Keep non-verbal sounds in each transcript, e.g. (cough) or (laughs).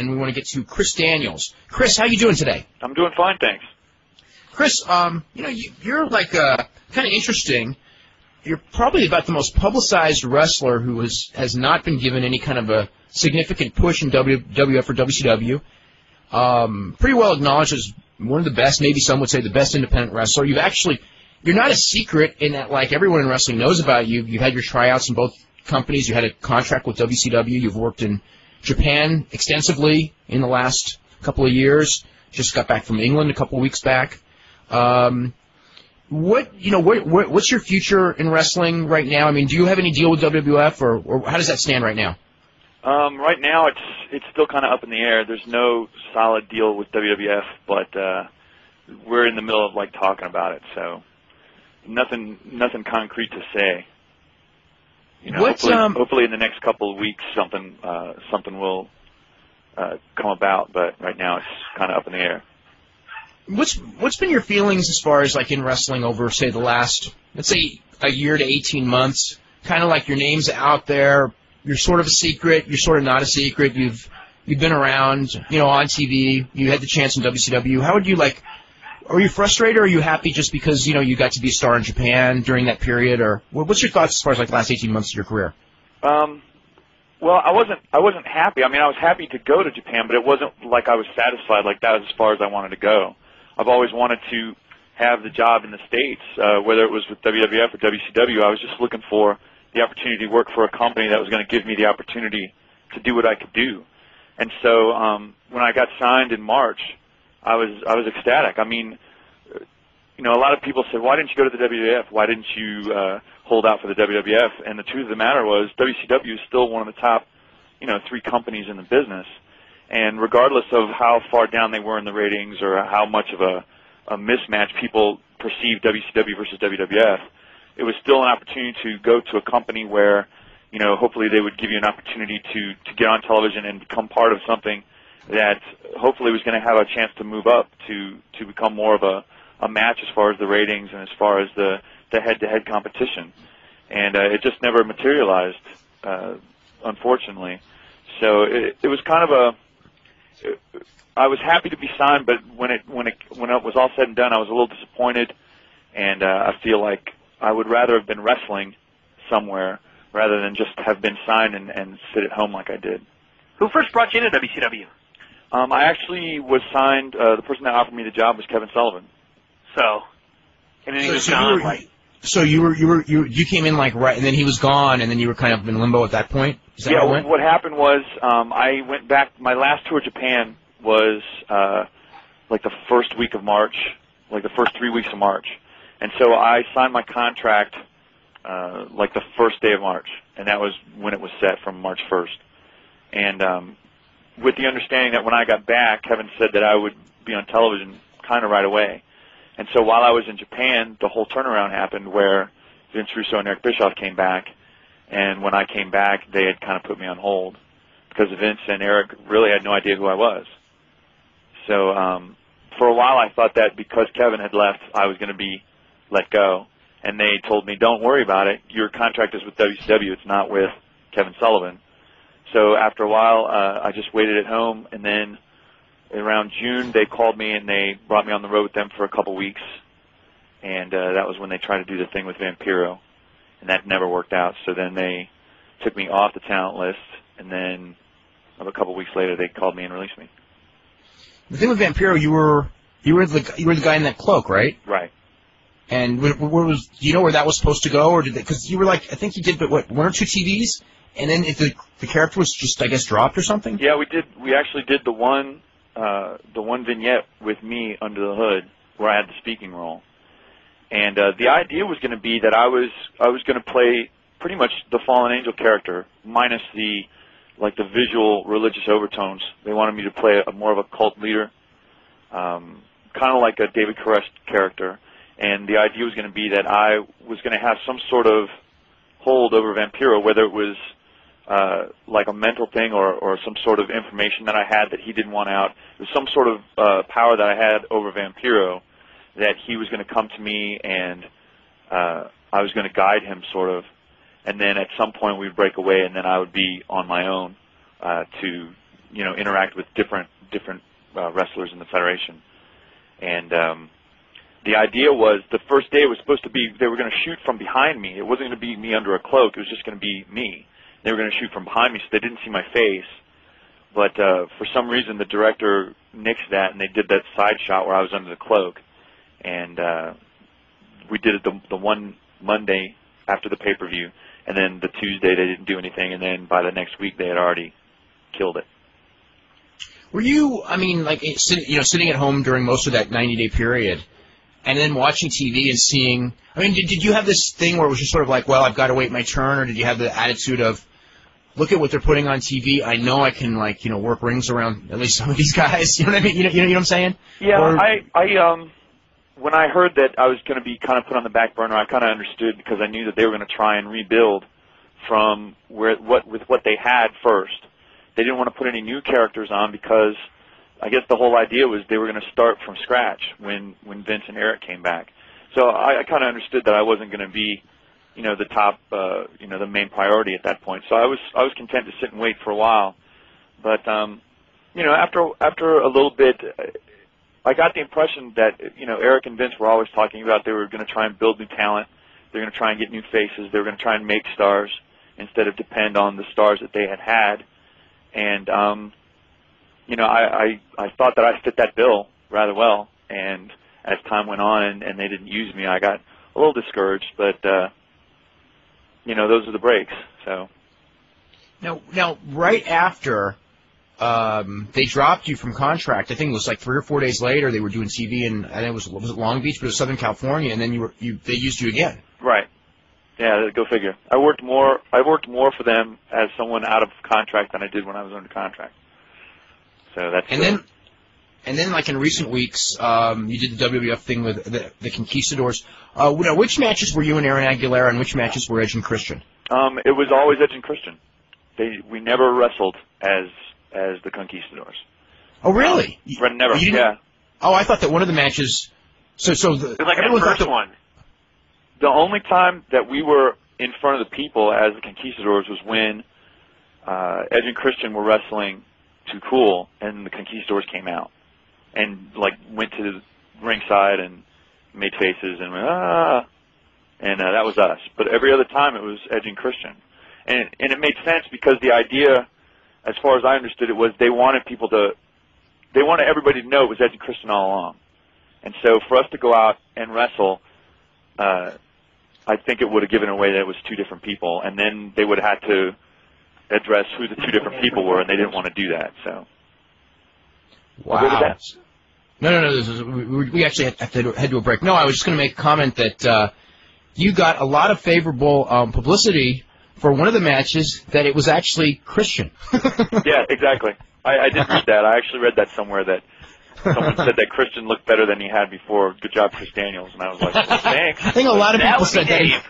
and we want to get to Chris Daniels. Chris, how you doing today? I'm doing fine, thanks. Chris, um, you know, you, you're like uh, kind of interesting. You're probably about the most publicized wrestler who has has not been given any kind of a significant push in WWF or WCW. Um, pretty well acknowledged as one of the best, maybe some would say the best independent wrestler. You've actually, you're not a secret in that like everyone in wrestling knows about you. You've had your tryouts in both companies. You had a contract with WCW. You've worked in Japan extensively in the last couple of years. Just got back from England a couple of weeks back. Um, what you know? What, what, what's your future in wrestling right now? I mean, do you have any deal with WWF, or, or how does that stand right now? Um, right now, it's it's still kind of up in the air. There's no solid deal with WWF, but uh, we're in the middle of like talking about it. So nothing nothing concrete to say. You know, What's, hopefully, um, hopefully in the next couple of weeks something uh, something will uh, come about, but right now it's kind of up in the air. What's what's been your feelings as far as like in wrestling over say the last let's say a year to eighteen months? Kind of like your name's out there, you're sort of a secret, you're sort of not a secret. You've you've been around, you know, on TV. You had the chance in WCW. How would you like? Are you frustrated, or are you happy just because you know you got to be a star in Japan during that period, or what's your thoughts as far as like the last eighteen months of your career? Um, well, I wasn't I wasn't happy. I mean, I was happy to go to Japan, but it wasn't like I was satisfied. Like that was as far as I wanted to go. I've always wanted to have the job in the states, uh, whether it was with WWF or WCW. I was just looking for the opportunity to work for a company that was going to give me the opportunity to do what I could do. And so um, when I got signed in March, I was I was ecstatic. I mean, you know, a lot of people said, "Why didn't you go to the WWF? Why didn't you uh, hold out for the WWF?" And the truth of the matter was, WCW is still one of the top, you know, three companies in the business. And regardless of how far down they were in the ratings or how much of a, a mismatch people perceived WCW versus WWF, it was still an opportunity to go to a company where, you know, hopefully they would give you an opportunity to to get on television and become part of something that hopefully was going to have a chance to move up to to become more of a a match as far as the ratings and as far as the the head-to-head competition, and uh, it just never materialized, uh, unfortunately. So it, it was kind of a. I was happy to be signed, but when it when it when it was all said and done, I was a little disappointed, and uh, I feel like I would rather have been wrestling somewhere rather than just have been signed and, and sit at home like I did. Who first brought you into WCW? Um, I actually was signed. Uh, the person that offered me the job was Kevin Sullivan. So, and then he So- was so you were- Right. So you were you were you you came in like right, and then he was gone, and then you were kind of in limbo at that point. Is that yeah, how it went? what happened was um, I went back. My last tour of Japan was uh, like the first week of March, like the first three weeks of March, and so I signed my contract uh, like the first day of March, and that was when it was set from March 1st. And um, with the understanding that when I got back, Kevin said that I would be on television kind of right away. And so while I was in Japan, the whole turnaround happened where Vince Russo and Eric Bischoff came back, and when I came back, they had kind of put me on hold because Vince and Eric really had no idea who I was. So um, for a while, I thought that because Kevin had left, I was going to be let go, and they told me, "Don't worry about it. Your contract is with WCW. It's not with Kevin Sullivan." So after a while, uh, I just waited at home, and then around June, they called me and they brought me on the road with them for a couple weeks, and uh, that was when they tried to do the thing with Vampiro, and that never worked out. So then they took me off the talent list, and then a couple weeks later, they called me and released me. The thing with Vampiro, you were you were the you were the guy in that cloak, right? Right. And where, where was do you know where that was supposed to go, or did because you were like I think you did, but what one or two TVs, and then if the the character was just I guess dropped or something. Yeah, we did. We actually did the one, uh, the one vignette with me under the hood where I had the speaking role, and uh, the idea was going to be that I was I was going to play pretty much the fallen angel character minus the like the visual religious overtones. They wanted me to play a more of a cult leader, um, kind of like a David Koresh character, and the idea was going to be that I was going to have some sort of hold over Vampiro, whether it was uh, like a mental thing or, or some sort of information that I had that he didn't want out. It was some sort of uh, power that I had over Vampiro that he was going to come to me and uh, I was going to guide him sort of. And then at some point we'd break away and then I would be on my own uh, to you know, interact with different different uh, wrestlers in the federation. And um, the idea was the first day was supposed to be they were going to shoot from behind me. It wasn't going to be me under a cloak. It was just going to be me. They were going to shoot from behind me, so they didn't see my face. But uh, for some reason, the director nixed that, and they did that side shot where I was under the cloak. And uh, we did it the, the one Monday after the pay per view, and then the Tuesday they didn't do anything, and then by the next week they had already killed it. Were you, I mean, like, you know, sitting at home during most of that 90 day period, and then watching TV and seeing, I mean, did, did you have this thing where it was just sort of like, well, I've got to wait my turn, or did you have the attitude of, look at what they're putting on TV, I know I can, like, you know, work rings around at least some of these guys, (laughs) you know what I mean? You know, you know, you know what I'm saying? Yeah, Or- I, I, um, when I heard that I was going to be kind of put on the back burner, I kind of understood because I knew that they were going to try and rebuild from where what with what they had first. They didn't want to put any new characters on because I guess the whole idea was they were going to start from scratch when when Vince and Eric came back. So I, I kind of understood that I wasn't going to be, you know, the top, uh, you know, the main priority at that point. So I was I was content to sit and wait for a while. But um, you know, after after a little bit, uh, I got the impression that you know Eric and Vince were always talking about they were going to try and build new talent. They're going to try and get new faces. They were going to try and make stars instead of depend on the stars that they had had. And um, you know, I, I I thought that I fit that bill rather well. And as time went on and, and they didn't use me, I got a little discouraged. But uh, you know, those are the breaks. So Now, now, right after um, they dropped you from contract, I think it was like three or four days later. They were doing TV, and I think it was was it Long Beach, but it was Southern California, and then you were you they used you again. Right. Yeah, go figure. I worked more. I worked more for them as someone out of contract than I did when I was under contract. So that's And then, and then, like in recent weeks, um, you did the WWF thing with the, the Conquistadors. Uh, now, which matches were you and Aaron Aguilera, and which matches were Edge and Christian? um, it was always Edge and Christian. They we never wrestled as as the Conquistadors. Oh, really? You- never. Yeah. Oh, I thought that one of the matches. So, so the, It was like the first that, one. The only time that we were in front of the people as the Conquistadors was when uh, Edge and Christian were wrestling Too Cool, and the Conquistadors came out and like went to the ringside and made faces and went ah, and uh, that was us. But every other time it was Edge and Christian, and and it made sense because the idea, as far as I understood it, was they wanted people to, they wanted everybody to know it was Edge and Christian all along, and so for us to go out and wrestle. Uh, I think it would have given away that it was two different people, and then they would have had to address who the two different people were, and they didn't want to do that. So wow. No, no, no. This is, we, we actually have to head to a break. No, I was just going to make a comment that uh, you got a lot of favorable um, publicity for one of the matches that it was actually Christian. (laughs) yeah, exactly. I, I did read that. I actually read that somewhere that someone said that Christian looked better than he had before. Good job, Chris Daniels. And I was like, well, (laughs) thanks. I think a lot of That people said that,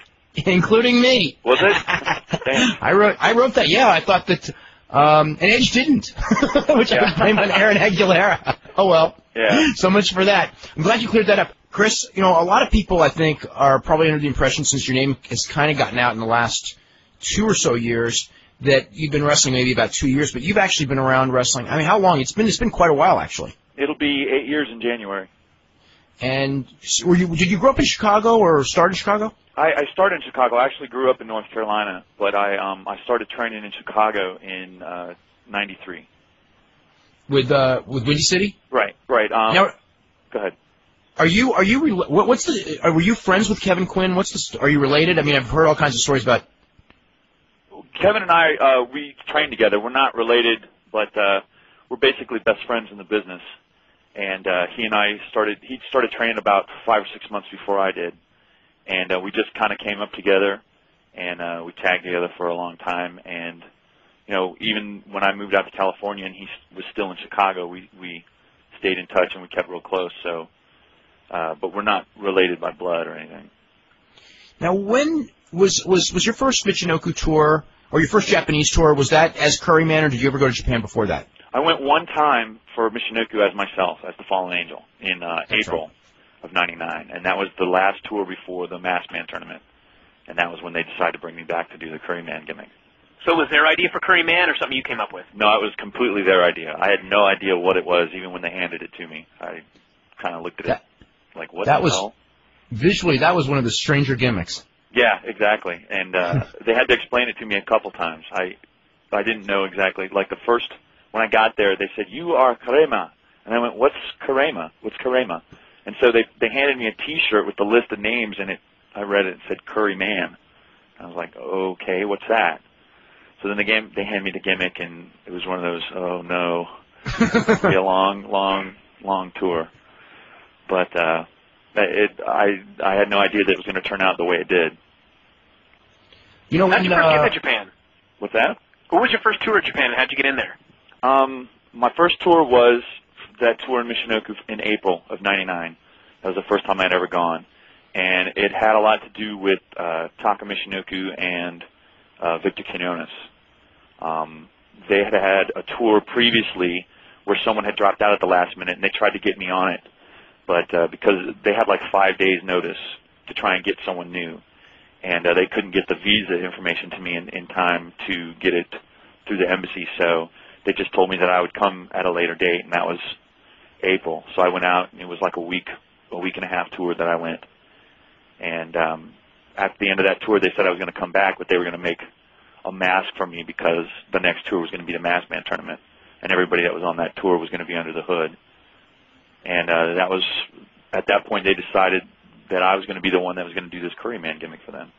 including me. Was it? (laughs) I wrote I wrote that. Yeah, I thought that. Um, and Edge didn't, (laughs) which I Yeah. would blame on Aaron Aguilera. Oh well. Yeah. So much for that. I'm glad you cleared that up, Chris. You know, a lot of people I think are probably under the impression since your name has kind of gotten out in the last two or so years that you've been wrestling maybe about two years, but you've actually been around wrestling. I mean, how long? It's been it's been quite a while actually. It'll be eight years in January. And were you did you grow up in Chicago or start in Chicago? I, I started in Chicago. I actually grew up in North Carolina, but I um I started training in Chicago in uh '93. With uh with Windy City? Right, right. Um, Now, go ahead. Are you are you what, what's the are, were you friends with Kevin Quinn? What's the are you related? I mean, I've heard all kinds of stories about. Kevin and I, uh, we trained together. We're not related, but uh, we're basically best friends in the business. And uh, he and I started. He started training about five or six months before I did, and uh, we just kind of came up together, and uh, we tagged together for a long time. And you know, even when I moved out to California and he was still in Chicago, we we stayed in touch and we kept real close. So, uh, but we're not related by blood or anything. Now, when was was was your first Michinoku tour or your first Japanese tour? Was that as Curryman, or did you ever go to Japan before that? I went one time for Michinoku as myself, as the Fallen Angel, in uh, April of '99, and that was the last tour before the Masked Man tournament, and that was when they decided to bring me back to do the Curry Man gimmick. So it was their idea for Curry Man or something you came up with? No, it was completely their idea. I had no idea what it was, even when they handed it to me. I kind of looked at That- it like, what that the was- hell? Visually, that was one of the stranger gimmicks. Yeah, exactly. And uh, (laughs) they had to explain it to me a couple times. I I didn't know exactly. Like the first when I got there, they said you are Karema, and I went, what's Karema? What's Karema? And so they they handed me a T-shirt with the list of names, and it I read it, it said Curry Man. I was like, okay, what's that? So then the game they handed me the gimmick, and it was one of those, oh no, it'll be a long, long, long tour. But uh, it I I had no idea that it was going to turn out the way it did. You know, How'd when, you first uh, get to Japan? What's that? What was your first tour of Japan and how'd you get in there? Um, my first tour was that tour in Michinoku in April of '99. That was the first time I'd ever gone, and it had a lot to do with uh, Taka Michinoku and uh, Victor Quinones. Um, they had had a tour previously where someone had dropped out at the last minute, and they tried to get me on it, but uh, because they had like five days notice to try and get someone new, and uh, they couldn't get the visa information to me in, in time to get it through the embassy, so they just told me that I would come at a later date, and that was April. So I went out, and it was like a week, a week and a half tour that I went. And um, at the end of that tour, they said I was going to come back, but they were going to make a mask for me because the next tour was going to be the Mask Man tournament, and everybody that was on that tour was going to be under the hood. And uh, that was at that point they decided that I was going to be the one that was going to do this Curry Man gimmick for them.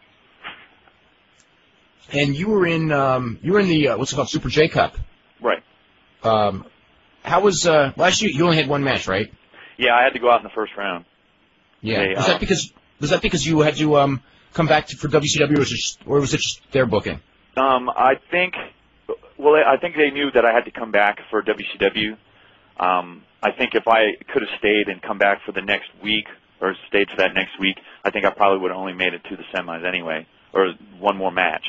and you were in um, you were in the uh, what's it called Super J Cup. Right. Um, how was uh, last year? You only had one match, right? Yeah, I had to go out in the first round. Yeah. They, was uh, that because was that because you had to um, come back to, for WCW, or was, it just, or was it just their booking? Um, I think, well, I think they knew that I had to come back for WCW. Um, I think if I could have stayed and come back for the next week or stayed for that next week, I think I probably would have only made it to the semis anyway, or one more match.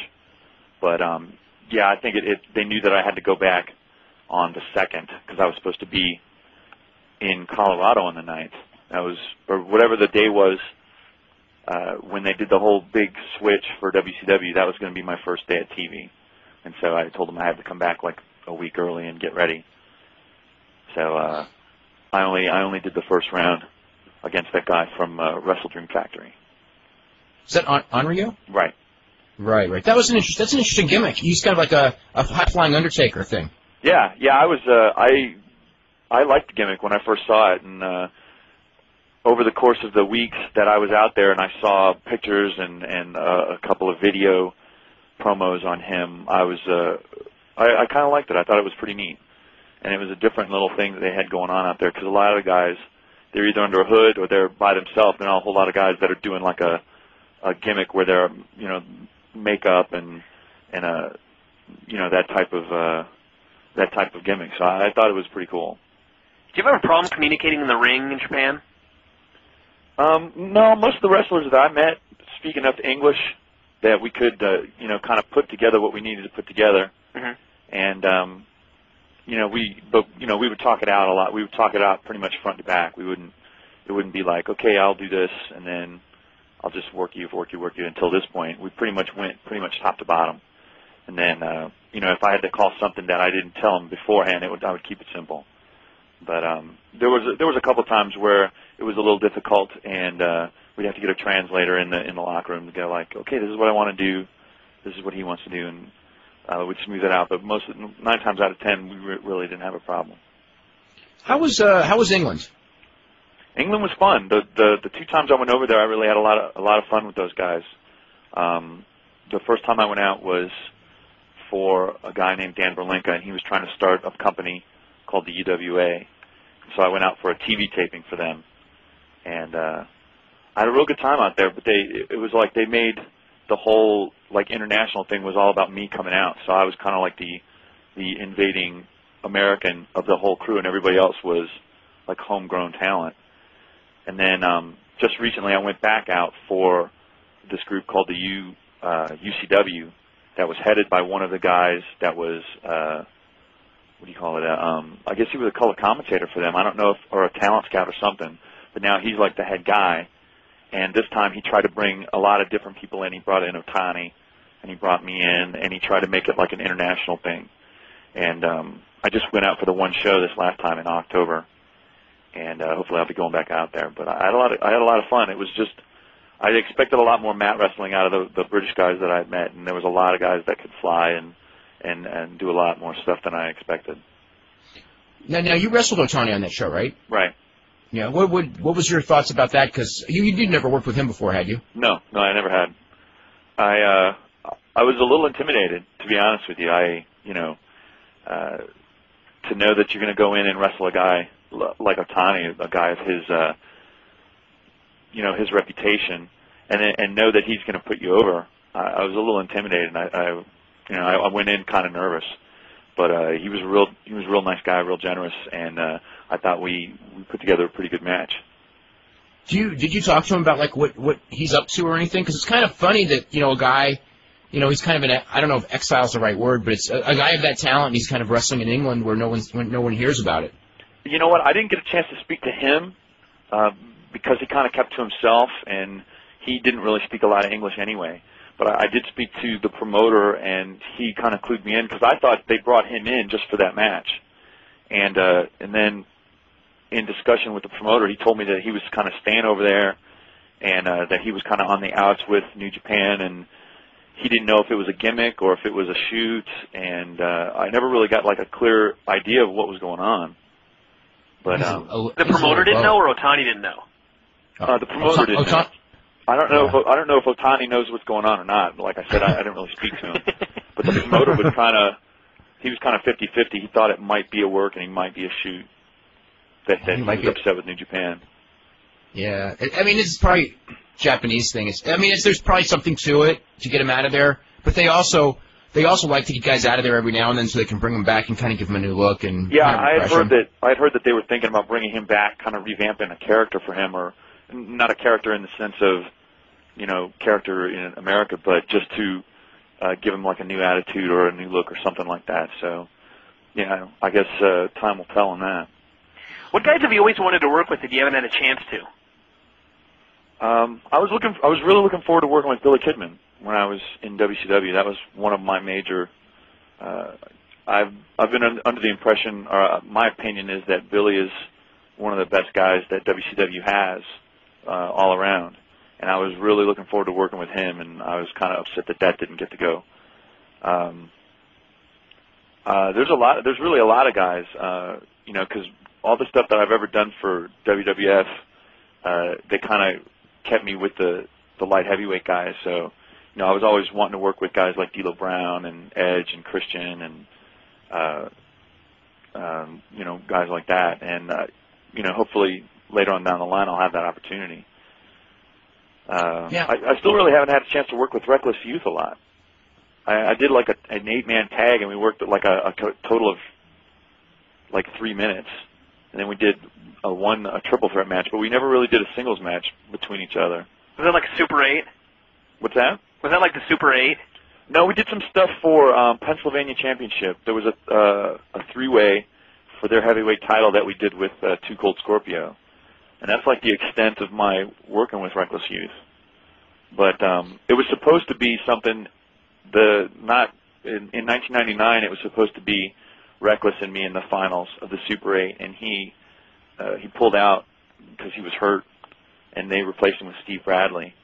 But um, yeah, I think it, it. They knew that I had to go back on the second because I was supposed to be in Colorado on the ninth. That was, or whatever the day was uh, when they did the whole big switch for WCW, that was going to be my first day at TV, and so I told them I had to come back like a week early and get ready. So uh, I only I only did the first round against that guy from uh, Wrestle Dream Factory. Is that on, Onryo? Right. Right, right. That was an interest. That's an interesting gimmick. He's kind of like a, a high flying Undertaker thing. Yeah, yeah. I was uh, I I liked the gimmick when I first saw it, and uh, over the course of the weeks that I was out there, and I saw pictures and and uh, a couple of video promos on him, I was uh, I, I kind of liked it. I thought it was pretty neat, and it was a different little thing that they had going on out there because a lot of the guys they're either under a hood or they're by themselves. Are a whole lot of guys that are doing like a a gimmick where they're you know makeup and and a you know that type of uh that type of gimmick. So I, I thought it was pretty cool. Do you ever have a problem communicating in the ring in Japan? Um, no, most of the wrestlers that I met speak enough English that we could, uh, you know, kind of put together what we needed to put together. Mhm. And, um, you know, we, but, you know, we would talk it out a lot. We would talk it out pretty much front to back. We wouldn't, it wouldn't be like, okay, I'll do this and then I'll just work you, work you, work you until this point. We pretty much went pretty much top to bottom. And then, uh, you know, if I had to call something that I didn't tell them beforehand, it would, I would keep it simple. But um, there was a, there was a couple times where it was a little difficult, and uh, we'd have to get a translator in the in the locker room to go like, okay, this is what I want to do, this is what he wants to do, and uh, we'd smooth it out. But most of, nine times out of ten, we re- really didn't have a problem. How was uh, how was England? England was fun. The the the two times I went over there, I really had a lot of a lot of fun with those guys. Um, the first time I went out was for a guy named Dan Berlinka, and he was trying to start a company called the UWA. So I went out for a TV taping for them, and uh, I had a real good time out there. But they it was like they made the whole like international thing was all about me coming out. So I was kind of like the the invading American of the whole crew, and everybody else was like homegrown talent. And then um, just recently, I went back out for this group called the U uh, UCW that was headed by one of the guys that was uh, what do you call it? Uh, um, I guess he was a color commentator for them. I don't know if or a talent scout or something. But now he's like the head guy. And this time he tried to bring a lot of different people in. He brought in Otani, and he brought me in, and he tried to make it like an international thing. And um, I just went out for the one show this last time in October, and uh, hopefully I'll be going back out there. But I had a lot of I had a lot of fun. It was just I expected a lot more mat wrestling out of the, the British guys that I met, and there was a lot of guys that could fly and and and do a lot more stuff than I expected. Now, now you wrestled Otani on that show, right? Right. Yeah. What what what was your thoughts about that? Because you you did never work with him before, had you? No, no, I never had. I uh I was a little intimidated, to be honest with you. I, you know, uh to know that you're going to go in and wrestle a guy l- like Otani, a guy of his uh you know, his reputation and and know that he's going to put you over. I, I was a little intimidated. And I, I you know, I, I went in kind of nervous. But uh he was a real he was a real nice guy, real generous and uh I thought we we put together a pretty good match. Do you did you talk to him about like what what he's up to or anything? Because it's kind of funny that you know a guy, you know, he's kind of an I don't know if exile is the right word, but it's a, a guy of that talent. And he's kind of wrestling in England where no one's when no one hears about it. you know what? I didn't get a chance to speak to him uh, because he kind of kept to himself, and he didn't really speak a lot of English anyway. But I, I did speak to the promoter, and he kind of clued me in because I thought they brought him in just for that match, and uh, and then in discussion with the promoter, he told me that he was kind of staying over there, and uh, that he was kind of on the outs with New Japan, and he didn't know if it was a gimmick or if it was a shoot, and uh, I never really got like a clear idea of what was going on. But He's um, a- The promoter didn't know, or Otani didn't know. Uh, the promoter didn't know. I don't know. If, I don't know if Otani knows what's going on or not. Like I said, I, I didn't really speak to him. But the promoter was kind of he was kind of fifty fifty. He thought it might be a work and he might be a shoot. That, that He might be- upset with New Japan. Yeah, I mean it's probably Japanese thing. It's, I mean it's, there's probably something to it to get him out of there, but they also they also like to get guys out of there every now and then so they can bring them back and kind of give them a new look and Yeah, kind of I had heard 'em. that. I had heard that they were thinking about bringing him back, kind of revamping a character for him, or not a character in the sense of, you know, character in America, but just to uh, give him like a new attitude or a new look or something like that. So, yeah, I guess uh, time will tell on that. What guys have you always wanted to work with that you haven't had a chance to? Um, I was looking. I was really looking forward to working with Billy Kidman when I was in WCW. That was one of my major. Uh, I've I've been un, under the impression, or uh, my opinion is that Billy is one of the best guys that WCW has uh, all around, and I was really looking forward to working with him. And I was kind of upset that that didn't get to go. Um, uh, there's a lot. There's really a lot of guys, uh, you know, because all the stuff that I've ever done for WWF, uh, they kind of kept me with the the light heavyweight guys. So, you know, I was always wanting to work with guys like D'Lo Brown and Edge and Christian and uh, um, you know guys like that. And uh, you know, hopefully later on down the line, I'll have that opportunity. Uh, Yeah. I, I still really haven't had a chance to work with Reckless Youth a lot. I, I did like a, an eight man tag, and we worked at like a, a to- total of like three minutes, and then we did a one a triple threat match, but we never really did a singles match between each other. Was that like a Super 8? What's that? Was that like the Super 8? No, we did some stuff for um, Pennsylvania Championship. There was a uh, a three way for their heavyweight title that we did with uh, Two Cold Scorpio, and that's like the extent of my working with Reckless Youth. But um, it was supposed to be something. The not in, in 1999, it was supposed to be Reckless and me in the finals of the Super 8, and he uh, he pulled out because he was hurt, and they replaced him with Steve Bradley,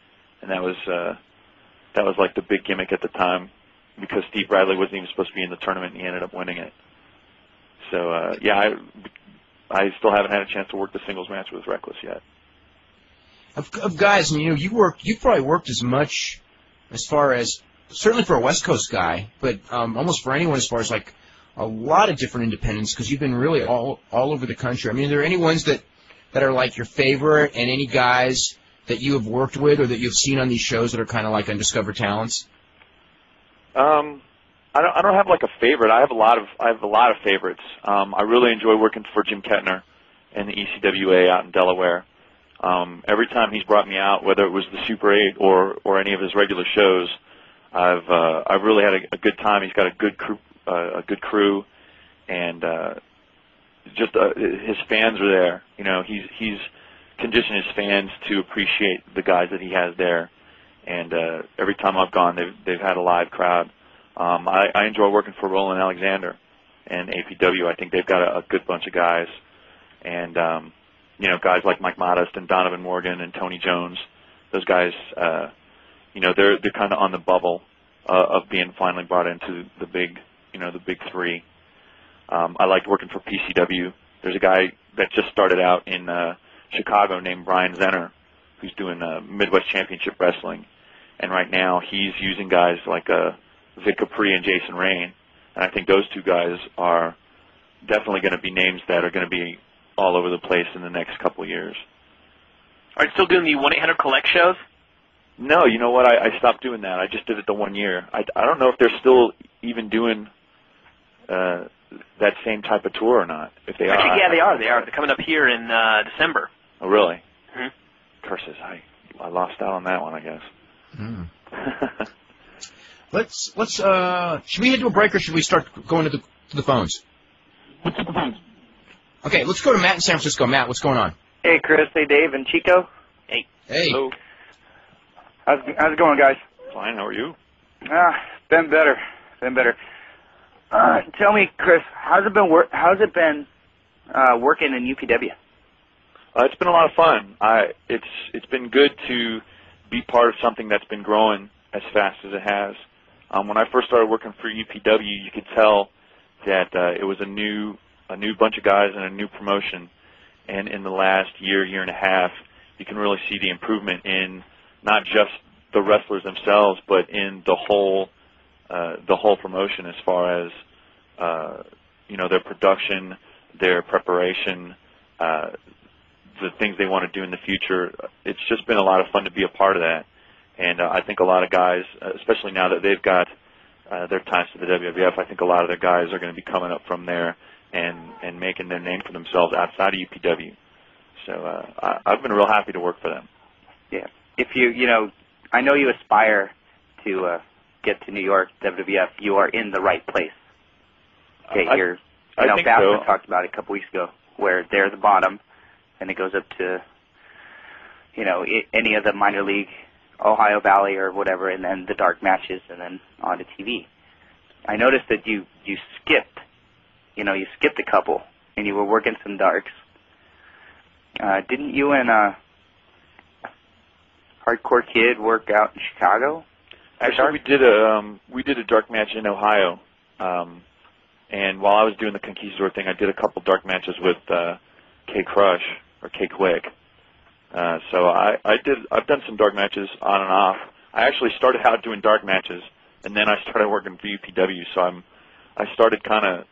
and that was. Uh, that was like the big gimmick at the time because Steve Bradley wasn't even supposed to be in the tournament and he ended up winning it. So uh yeah, I I still haven't had a chance to work the singles match with Reckless yet. of, of guys, you know, you work, you've probably worked as much as far as certainly for a West Coast guy, but um, almost for anyone as far as like a lot of different independents because you've been really all all over the country. I mean, are there any ones that that are like your favorite, and any guys that you have worked with or that you've seen on these shows that are kind of like undiscovered talents? Um I don't I don't have like a favorite. I have a lot of I have a lot of favorites. Um I really enjoy working for Jim Kettner and the ECWA out in Delaware. Um every time he's brought me out, whether it was the Super 8 or or any of his regular shows, I've uh I've really had a, a good time. He's got a good crew uh, a good crew and uh just uh, his fans are there. You know, he's he's conditioned his fans to appreciate the guys that he has there, and uh, every time I've gone, they've they've had a live crowd. Um, I, I enjoy working for Roland Alexander and APW. I think they've got a, a good bunch of guys, and um, you know, guys like Mike Modest and Donovan Morgan and Tony Jones. Those guys, uh, you know, they're they're kind of on the bubble uh, of being finally brought into the big, you know, the big three. Um, I liked working for PCW. There's a guy that just started out in uh, Chicago named Brian Zenner, who's doing uh, Midwest Championship Wrestling, and right now he's using guys like uh, Vic Capri and Jason Rain, and I think those two guys are definitely going to be names that are going to be all over the place in the next couple of years. Are you still doing the 1 800 collect shows? No, you know what? I, I stopped doing that. I just did it the one year. I, I don't know if they're still even doing uh, that same type of tour or not. If they Actually, are, yeah, they are. They are. They're coming up here in uh, December. Oh, really? Mhm. Curses! I I lost out on that one. I guess. Hmm. (laughs) Let's let's uh should we head to a break or should we start going to the to the phones? Okay, let's go to Matt in San Francisco. Matt, what's going on? Hey, Chris. Hey, Dave and Chico. Hey. Hello. How's, how's it going, guys? Fine. How are you? Ah, been better. Been better. Uh, tell me, Chris, how's it been? Wor- how's it been uh, working in UPW? Uh, it's been a lot of fun. I it's it's been good to be part of something that's been growing as fast as it has. Um, when I first started working for UPW, you could tell that uh, it was a new a new bunch of guys and a new promotion. And in the last year, year and a half, you can really see the improvement in not just the wrestlers themselves, but in the whole uh, the whole promotion as far as uh, you know their production, their preparation, uh, the things they want to do in the future. It's just been a lot of fun to be a part of that, and uh, I think a lot of guys, especially now that they've got uh, their ties to the WWF, I think a lot of their guys are going to be coming up from there and and making their name for themselves outside of UPW. So uh, I, I've been real happy to work for them. Yeah. If you, you know, I know you aspire to uh, get to New York WWF. You are in the right place. Okay, I- you're. I You know, think so. talked about it a couple weeks ago, where they're the bottom, and it goes up to, you know, i- any of the minor league, Ohio Valley or whatever, and then the dark matches, and then on to TV. I noticed that you you skipped, you know, you skipped a couple, and you were working some darks. Uh, didn't you and uh, Hardcore Kid work out in Chicago? Actually, we did a um, we did a dark match in Ohio, um, and while I was doing the Conquistador thing, I did a couple dark matches with uh, K-Krush or K-Kwik. Uh, so I, I did I've done some dark matches on and off. I actually started out doing dark matches, and then I started working for UPW. So I'm I started kind of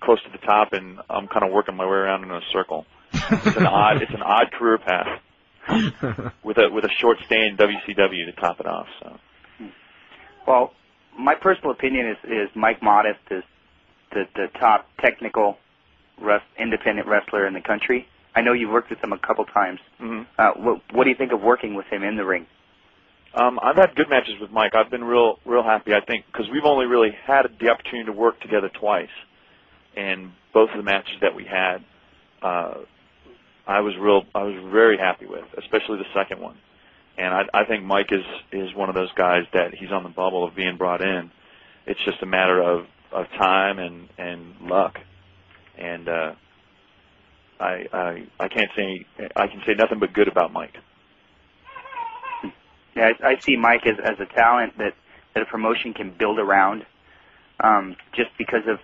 close to the top, and I'm kind of working my way around in a circle. It's an odd it's an odd career path (laughs) with a with a short stay in WCW to top it off. So. Well, my personal opinion is is Mike Modest is the the top technical rest, independent wrestler in the country. I know you've worked with him a couple times. hmm Uh, what, what do you think of working with him in the ring? Um, I've had good matches with Mike. I've been real, real happy. I think because we've only really had the opportunity to work together twice, and both of the matches that we had, uh, I was real, I was very happy with, especially the second one. And I, I think Mike is is one of those guys that he's on the bubble of being brought in. It's just a matter of of time and and luck, and uh, I I I can't say I can say nothing but good about Mike. Yeah, I, I see Mike as as a talent that that a promotion can build around, um, just because of,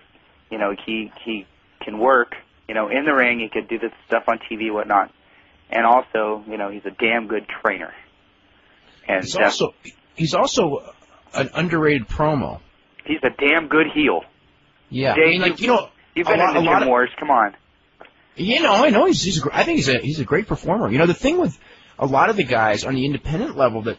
you know, he he can work, you know, in the ring. He could do this stuff on TV, whatnot, and also, you know, he's a damn good trainer. And He's uh, also he's also an underrated promo. he's a damn good heel. Yeah, I mean, like you know, You've been lot- in the lot gym of- wars. Come on. You know, I know he's, he's a, I think he's a he's a great performer. You know, the thing with a lot of the guys on the independent level that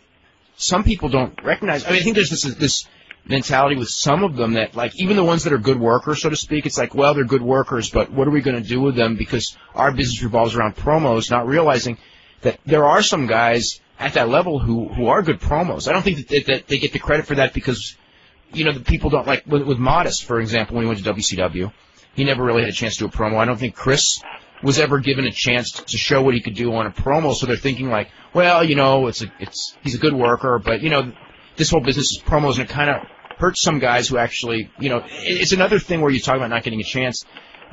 some people don't recognize. I mean, I think there's this this mentality with some of them that like even the ones that are good workers, so to speak. It's like, well, they're good workers, but what are we going to do with them because our business revolves around promos, not realizing that there are some guys at that level who who are good promos. I don't think that they, that they get the credit for that because you know the people don't like with, with Modest, for example, when he went to WCW. He never really had a chance to do a promo. I don't think Chris was ever given a chance to show what he could do on a promo. So they're thinking like, well, you know, it's a, it's he's a good worker, but you know, this whole business is promos, and it kind of hurts some guys who actually, you know, it's another thing where you talk about not getting a chance.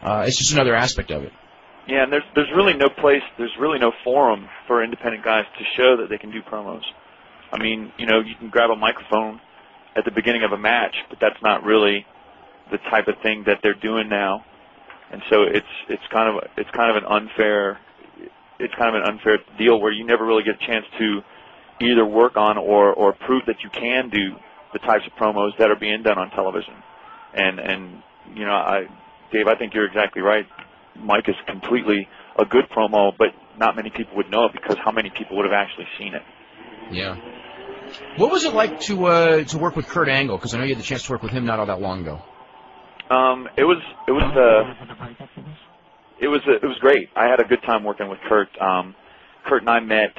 Uh, it's just another aspect of it. Yeah, and there's there's really no place, there's really no forum for independent guys to show that they can do promos. I mean, you know, you can grab a microphone at the beginning of a match, but that's not really the type of thing that they're doing now. And so it's it's kind of it's kind of an unfair it's kind of an unfair deal where you never really get a chance to either work on or or prove that you can do the types of promos that are being done on television. And and you know, I Dave, I think you're exactly right. Mike is completely a good promo, but not many people would know it because how many people would have actually seen it? Yeah. What was it like to uh, to work with Kurt Angle? Because I know you had the chance to work with him not all that long ago. Um, it was it was uh, it was it was great. I had a good time working with Kurt. Um, Kurt and I met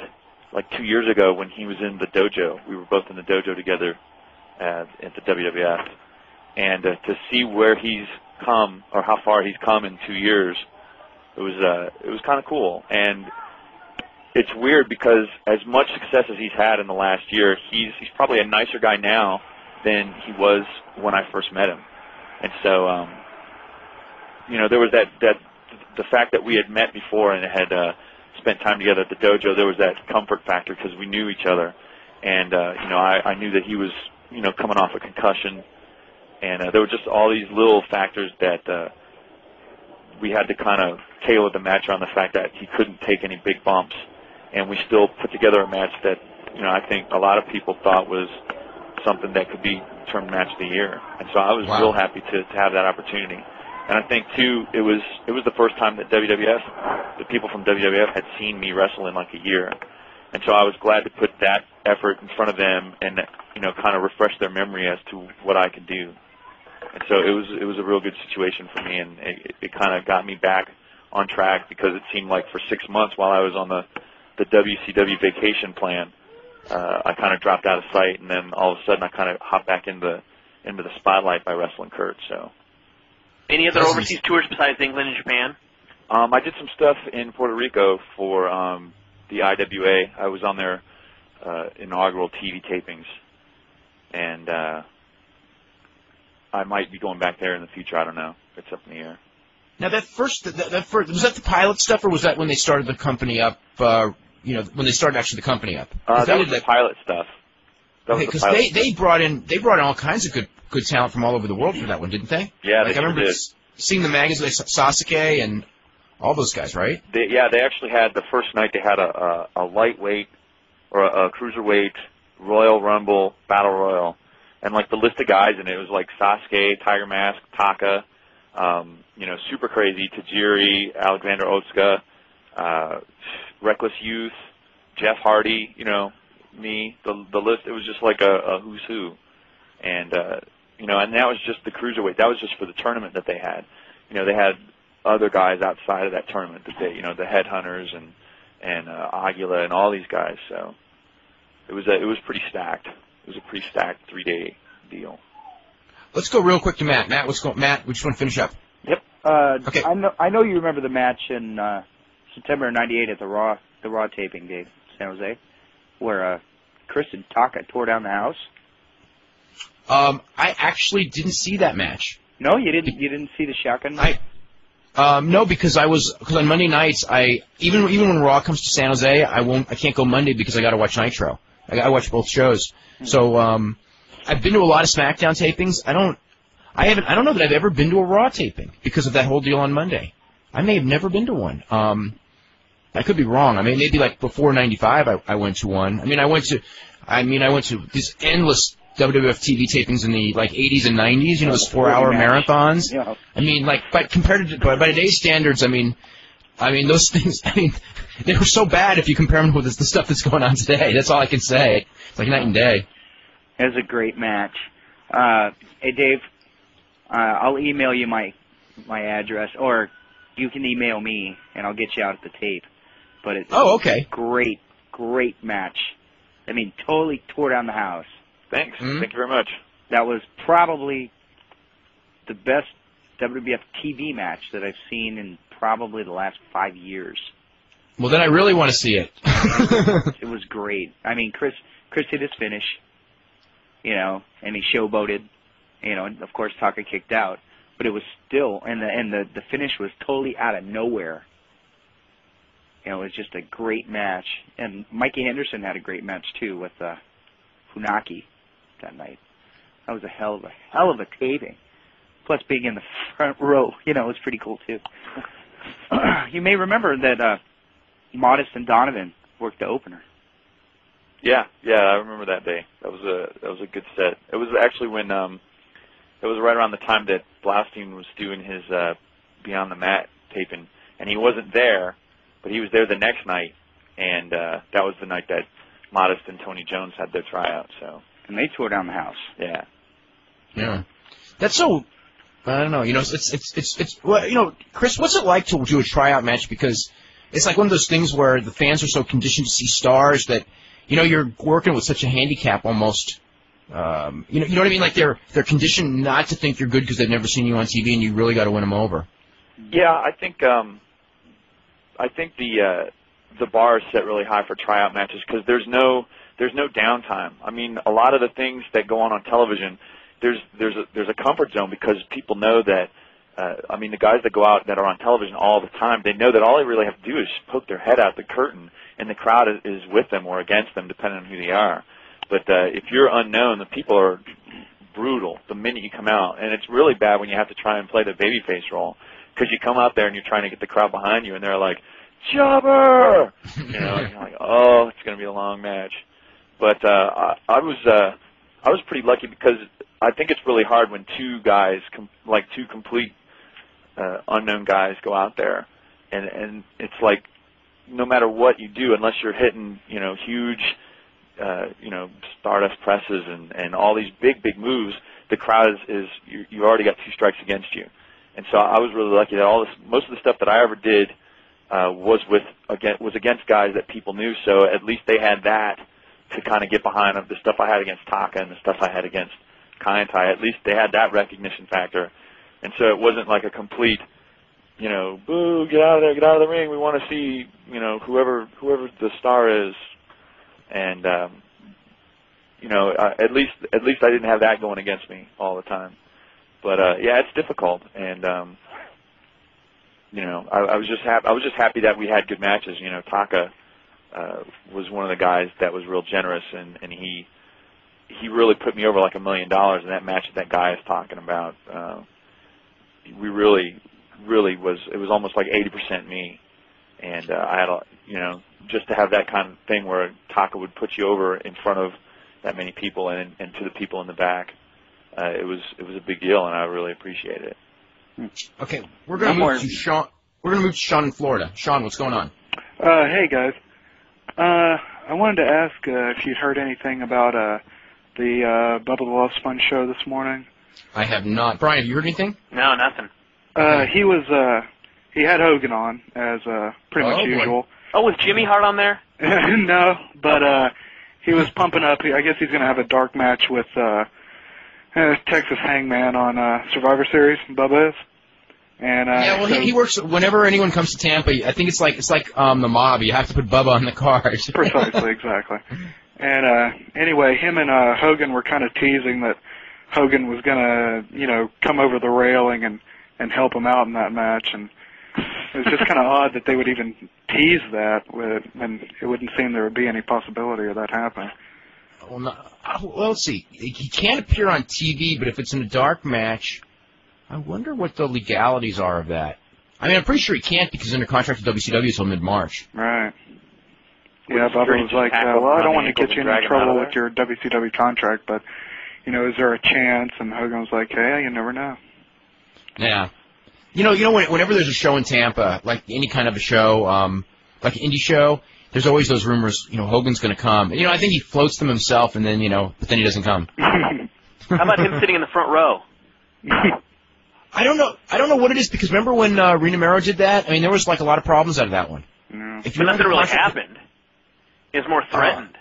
like two years ago when he was in the dojo. We were both in the dojo together uh, at the WWF, and uh, to see where he's come or how far he's come in two years, it was uh, it was kind of cool. And it's weird because as much success as he's had in the last year, he's he's probably a nicer guy now than he was when I first met him. And so, um, you know, there was that that the fact that we had met before and had uh, spent time together at the dojo. There was that comfort factor because we knew each other, and uh, you know, I, I knew that he was you know coming off a concussion, and uh, there were just all these little factors that uh, we had to kind of tailor the match around the fact that he couldn't take any big bumps, and we still put together a match that you know I think a lot of people thought was something that could be termed match of the year, and so I was Wow. real happy to, to have that opportunity. And I think too, it was it was the first time that WWF, the people from WWF had seen me wrestle in like a year, and so I was glad to put that effort in front of them and you know kind of refresh their memory as to what I could do. And so it was it was a real good situation for me, and it, it kind of got me back on track because it seemed like for six months while I was on the the WCW vacation plan, uh, I kind of dropped out of sight, and then all of a sudden I kind of hopped back into into the spotlight by wrestling Kurt. So. Any other overseas tours besides England and Japan? Um, I did some stuff in Puerto Rico for um, the IWA. I was on their uh, inaugural TV tapings, and uh, I might be going back there in the future. I don't know. It's up in the air. Now that first, that, that first, was that the pilot stuff, or was that when they started the company up? Uh, you know, when they started actually the company up. Uh, they that was did the pilot stuff. Because they they brought in they brought in all kinds of good good talent from all over the world for that one, didn't they? yeah, like they I remember did. seeing the magazine, like Sasuke and all those guys, right? They, yeah, they actually had the first night. They had a a, a lightweight or a, a cruiserweight Royal Rumble Battle Royal, and like the list of guys in it was like Sasuke, Tiger Mask, Taka, um, you know, Super Crazy, Tajiri, Alexander Otsuka, uh, Reckless Youth, Jeff Hardy. You know, me. The the list. It was just like a, a who's who, and uh, you know, and that was just the cruiserweight. That was just for the tournament that they had. You know, they had other guys outside of that tournament that they, you know, the headhunters and and uh, Aguila and all these guys. So it was a, it was pretty stacked. It was a pretty stacked three day deal. Let's go real quick to Matt. Matt, what's going? Matt, we just want to finish up. Yep. Uh, Okay. I know I know you remember the match in uh, September '98 at the Raw the Raw taping, Dave, San Jose, where uh, Chris and Taka tore down the house. Um, I actually didn't see that match. No, you didn't. You didn't see the shotgun match. I um, no, because I was because on Monday nights I even even when Raw comes to San Jose, I won't I can't go Monday because I got to watch Nitro. I got to watch both shows. So um, I've been to a lot of SmackDown tapings. I don't I haven't I don't know that I've ever been to a Raw taping because of that whole deal on Monday. I may have never been to one. Um, I could be wrong. I mean, maybe like before '95, I, I went to one. I mean, I went to, I mean, I went to these endless WWF TV tapings in the like 80s and 90s. You know, those four-hour marathons. Yeah. I mean, like, but compared to by, by today's standards, I mean, I mean those (laughs) things. I mean, they were so bad if you compare them with the stuff that's going on today. That's all I can say. It's like night and day. It was a great match. Uh, hey, Dave, uh, I'll email you my my address, or you can email me, and I'll get you out of the tape. But it's Oh, okay. great, great match. I mean, totally tore down the house. Thanks. Mhm. Thank you very much. That was probably the best WWF TV match that I've seen in probably the last five years. Well, then I really want to see it. (laughs) It was great. I mean, Chris Chris hit his finish, you know, and he showboated, you know, and of course Taka kicked out, but it was still and the and the the finish was totally out of nowhere. You know, it was just a great match, and Mikey Henderson had a great match too with uh, Funaki that night. That was a hell of a hell of a taping. Plus, being in the front row, (laughs) you know, was pretty cool too. (clears throat) you may remember that uh, Modest and Donovan worked the opener. Yeah, yeah, I remember that day. That was a that was a good set. It was actually when um it was right around the time that Blaustein was doing his uh Beyond the Mat taping and he wasn't there, but he was there the next night and uh that was the night that Modest and Tony Jones had their tryout, so and they tore down the house. yeah. yeah. That's so. I don't know. You know, it's it's it's it's well, you know, Chris, what's it like to do a tryout match? Because it's like one of those things where the fans are so conditioned to see stars that you know you're working with such a handicap almost. Um, you know, you know what I mean? Like they're they're conditioned not to think you're good because they've never seen you on TV, and you really got to win them over. Yeah, I think um, I think the uh, the bar is set really high for tryout matches because there's no there's no downtime. I mean, a lot of the things that go on on television, there's there's a there's a comfort zone because people know that. Uh, I mean, the guys that go out that are on television all the time, they know that all they really have to do is poke their head out the curtain, and the crowd is, is with them or against them, depending on who they are. But uh, if you're unknown, the people are brutal the minute you come out, and it's really bad when you have to try and play the babyface role because you come out there and you're trying to get the crowd behind you, and they're like, "Jobber," (laughs) you know, and you're like, "Oh, it's going to be a long match." But uh, I, I was uh, I was pretty lucky because I think it's really hard when two guys, com- like two complete uh, unknown guys, go out there, and and it's like no matter what you do, unless you're hitting, you know, huge, uh, you know, Stardust presses and and all these big big moves, the crowd is, is you, you already got two strikes against you, and so I was really lucky that all this most of the stuff that I ever did uh, was with again was against guys that people knew, so at least they had that to kind of get behind of the stuff I had against Taka and the stuff I had against Kaientai. At least they had that recognition factor, and so it wasn't like a complete you know, boo, get out of there, get out of the ring. We want to see, you know, whoever whoever the star is, and um, you know, uh, at least at least I didn't have that going against me all the time. But uh, yeah, it's difficult, and um, you know, I, I was just happy. I was just happy that we had good matches. You know, Taka uh, was one of the guys that was real generous, and and he he really put me over like a million dollars in that match that that guy is talking about. Uh, we really really was it was almost like 80% me and uh, I had a you know just to have that kind of thing where Taka would put you over in front of that many people and and to the people in the back uh, it was it was a big deal and I really appreciate it Okay, we're gonna One move more. to Sean. We're gonna move to Sean in Florida. Sean, what's going on? Uh, hey guys. Uh, I wanted to ask uh, if you'd heard anything about uh, the uh, Bubba the Love Sponge show this morning. I have not. Brian, have you heard anything? No, nothing. Uh, he was uh, he had Hogan on as uh, pretty Oh, much boy. usual. Oh, was Jimmy Hart on there? (laughs) no, but uh, he was pumping up. I guess he's going to have a dark match with uh, uh, Texas Hangman on uh, Survivor Series. Bubba is. And uh, yeah, well, so- he, he works whenever anyone comes to Tampa. I think it's like it's like um the mob. You have to put Bubba on the card. (laughs) Precisely, exactly. And uh anyway, him and uh Hogan were kind of teasing that Hogan was gonna, you know, come over the railing and and help him out in that match and it was just kind of (laughs) odd that they would even tease that with, and it wouldn't seem there would be any possibility of that happening. Well, no, uh, well, let's see. He can't appear on TV, but if it's in a dark match, I wonder what the legalities are of that. I mean, I'm pretty sure he can't because he's under contract with WCW until mid March. Right. Yeah, the Bubba was like, uh, well, I don't want to get you and in drag him out trouble with your WCW contract, but, you know, is there a chance? And Hogan was like, hey, you never know. Yeah. You know, you know, whenever there's a show in Tampa, like any kind of a show, um, like an indie show, there's always those rumors. You know, Hogan's going to come. You know, I think he floats them himself, and then you know, but then he doesn't come. (laughs) How about him sitting in the front row? I don't know. I don't know what it is because remember when uh, Rena Mero did that? I mean, there was like a lot of problems out of that one. Yeah. If But nothing really contract- happened. It was more threatened.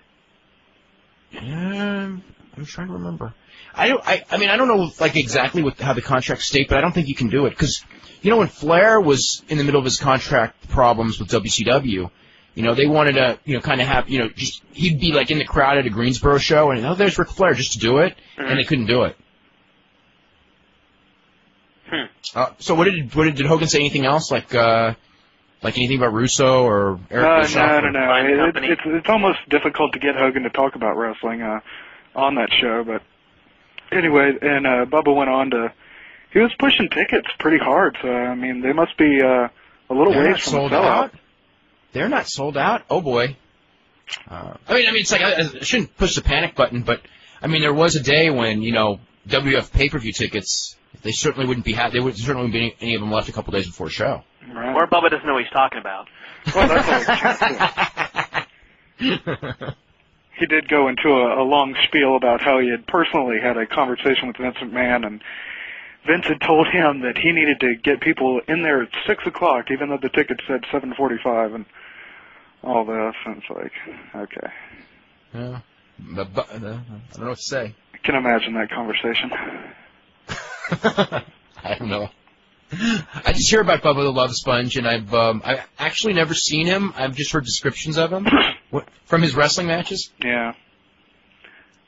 Yeah, I'm trying to remember. I don't. I, I mean, I don't know like exactly what how the contracts state, but I don't think you can do it because you know, when Flair was in the middle of his contract problems with WCW, you know, they wanted to, you know, kind of have, you know, just he'd be like in the crowd at a Greensboro show, and oh, there's Ric Flair just to do it, and they couldn't do it. Hmm. Uh, so what did what did, did Hogan say? Anything else like uh, like anything about Russo or Eric Uh, Bischoff? no, or- no, no. Fine It, it's it's almost difficult to get Hogan to talk about wrestling uh, on that show. But anyway, and uh, Bubba went on to. He was pushing tickets pretty hard, so I mean they must be uh, a little They're ways from sold a sellout. out. They're not sold out. Oh boy. Uh, I mean, I mean, it's like I, I shouldn't push the panic button, but I mean, there was a day when you know WF pay-per-view tickets. They certainly wouldn't be. Ha- they would certainly wouldn't be any, any of them left a couple days before a show. Right. Or Bubba doesn't know what he's talking about. Well, that's always true. (laughs) he did go into a, a long spiel about how he had personally had a conversation with Vince McMahon, and Vince had told him that he needed to get people in there at six o'clock, even though the ticket said seven forty-five, and all this. And it's like, okay, Yeah. But, but, uh, I don't know what to say. I can imagine that conversation. (laughs) I don't know. I just hear about Bubba the Love Sponge, and I've um, I've actually never seen him. I've just heard descriptions of him (clears throat) what, from his wrestling matches. Yeah.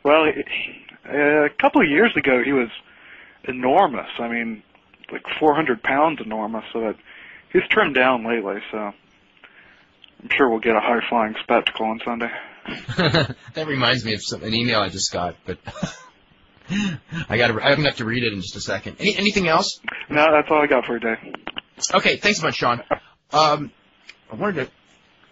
Well, he- a couple of years ago, he was enormous. I mean, like 400 pounds enormous. So that he's trimmed down lately. So I'm sure we'll get a high flying spectacle on Sunday. (laughs) that reminds me of some, an email I just got, but (laughs) I got. I'm gonna have to read it in just a second. Any, anything else? No, that's all I got for today. Okay, thanks a bunch, Sean. Um, I wanted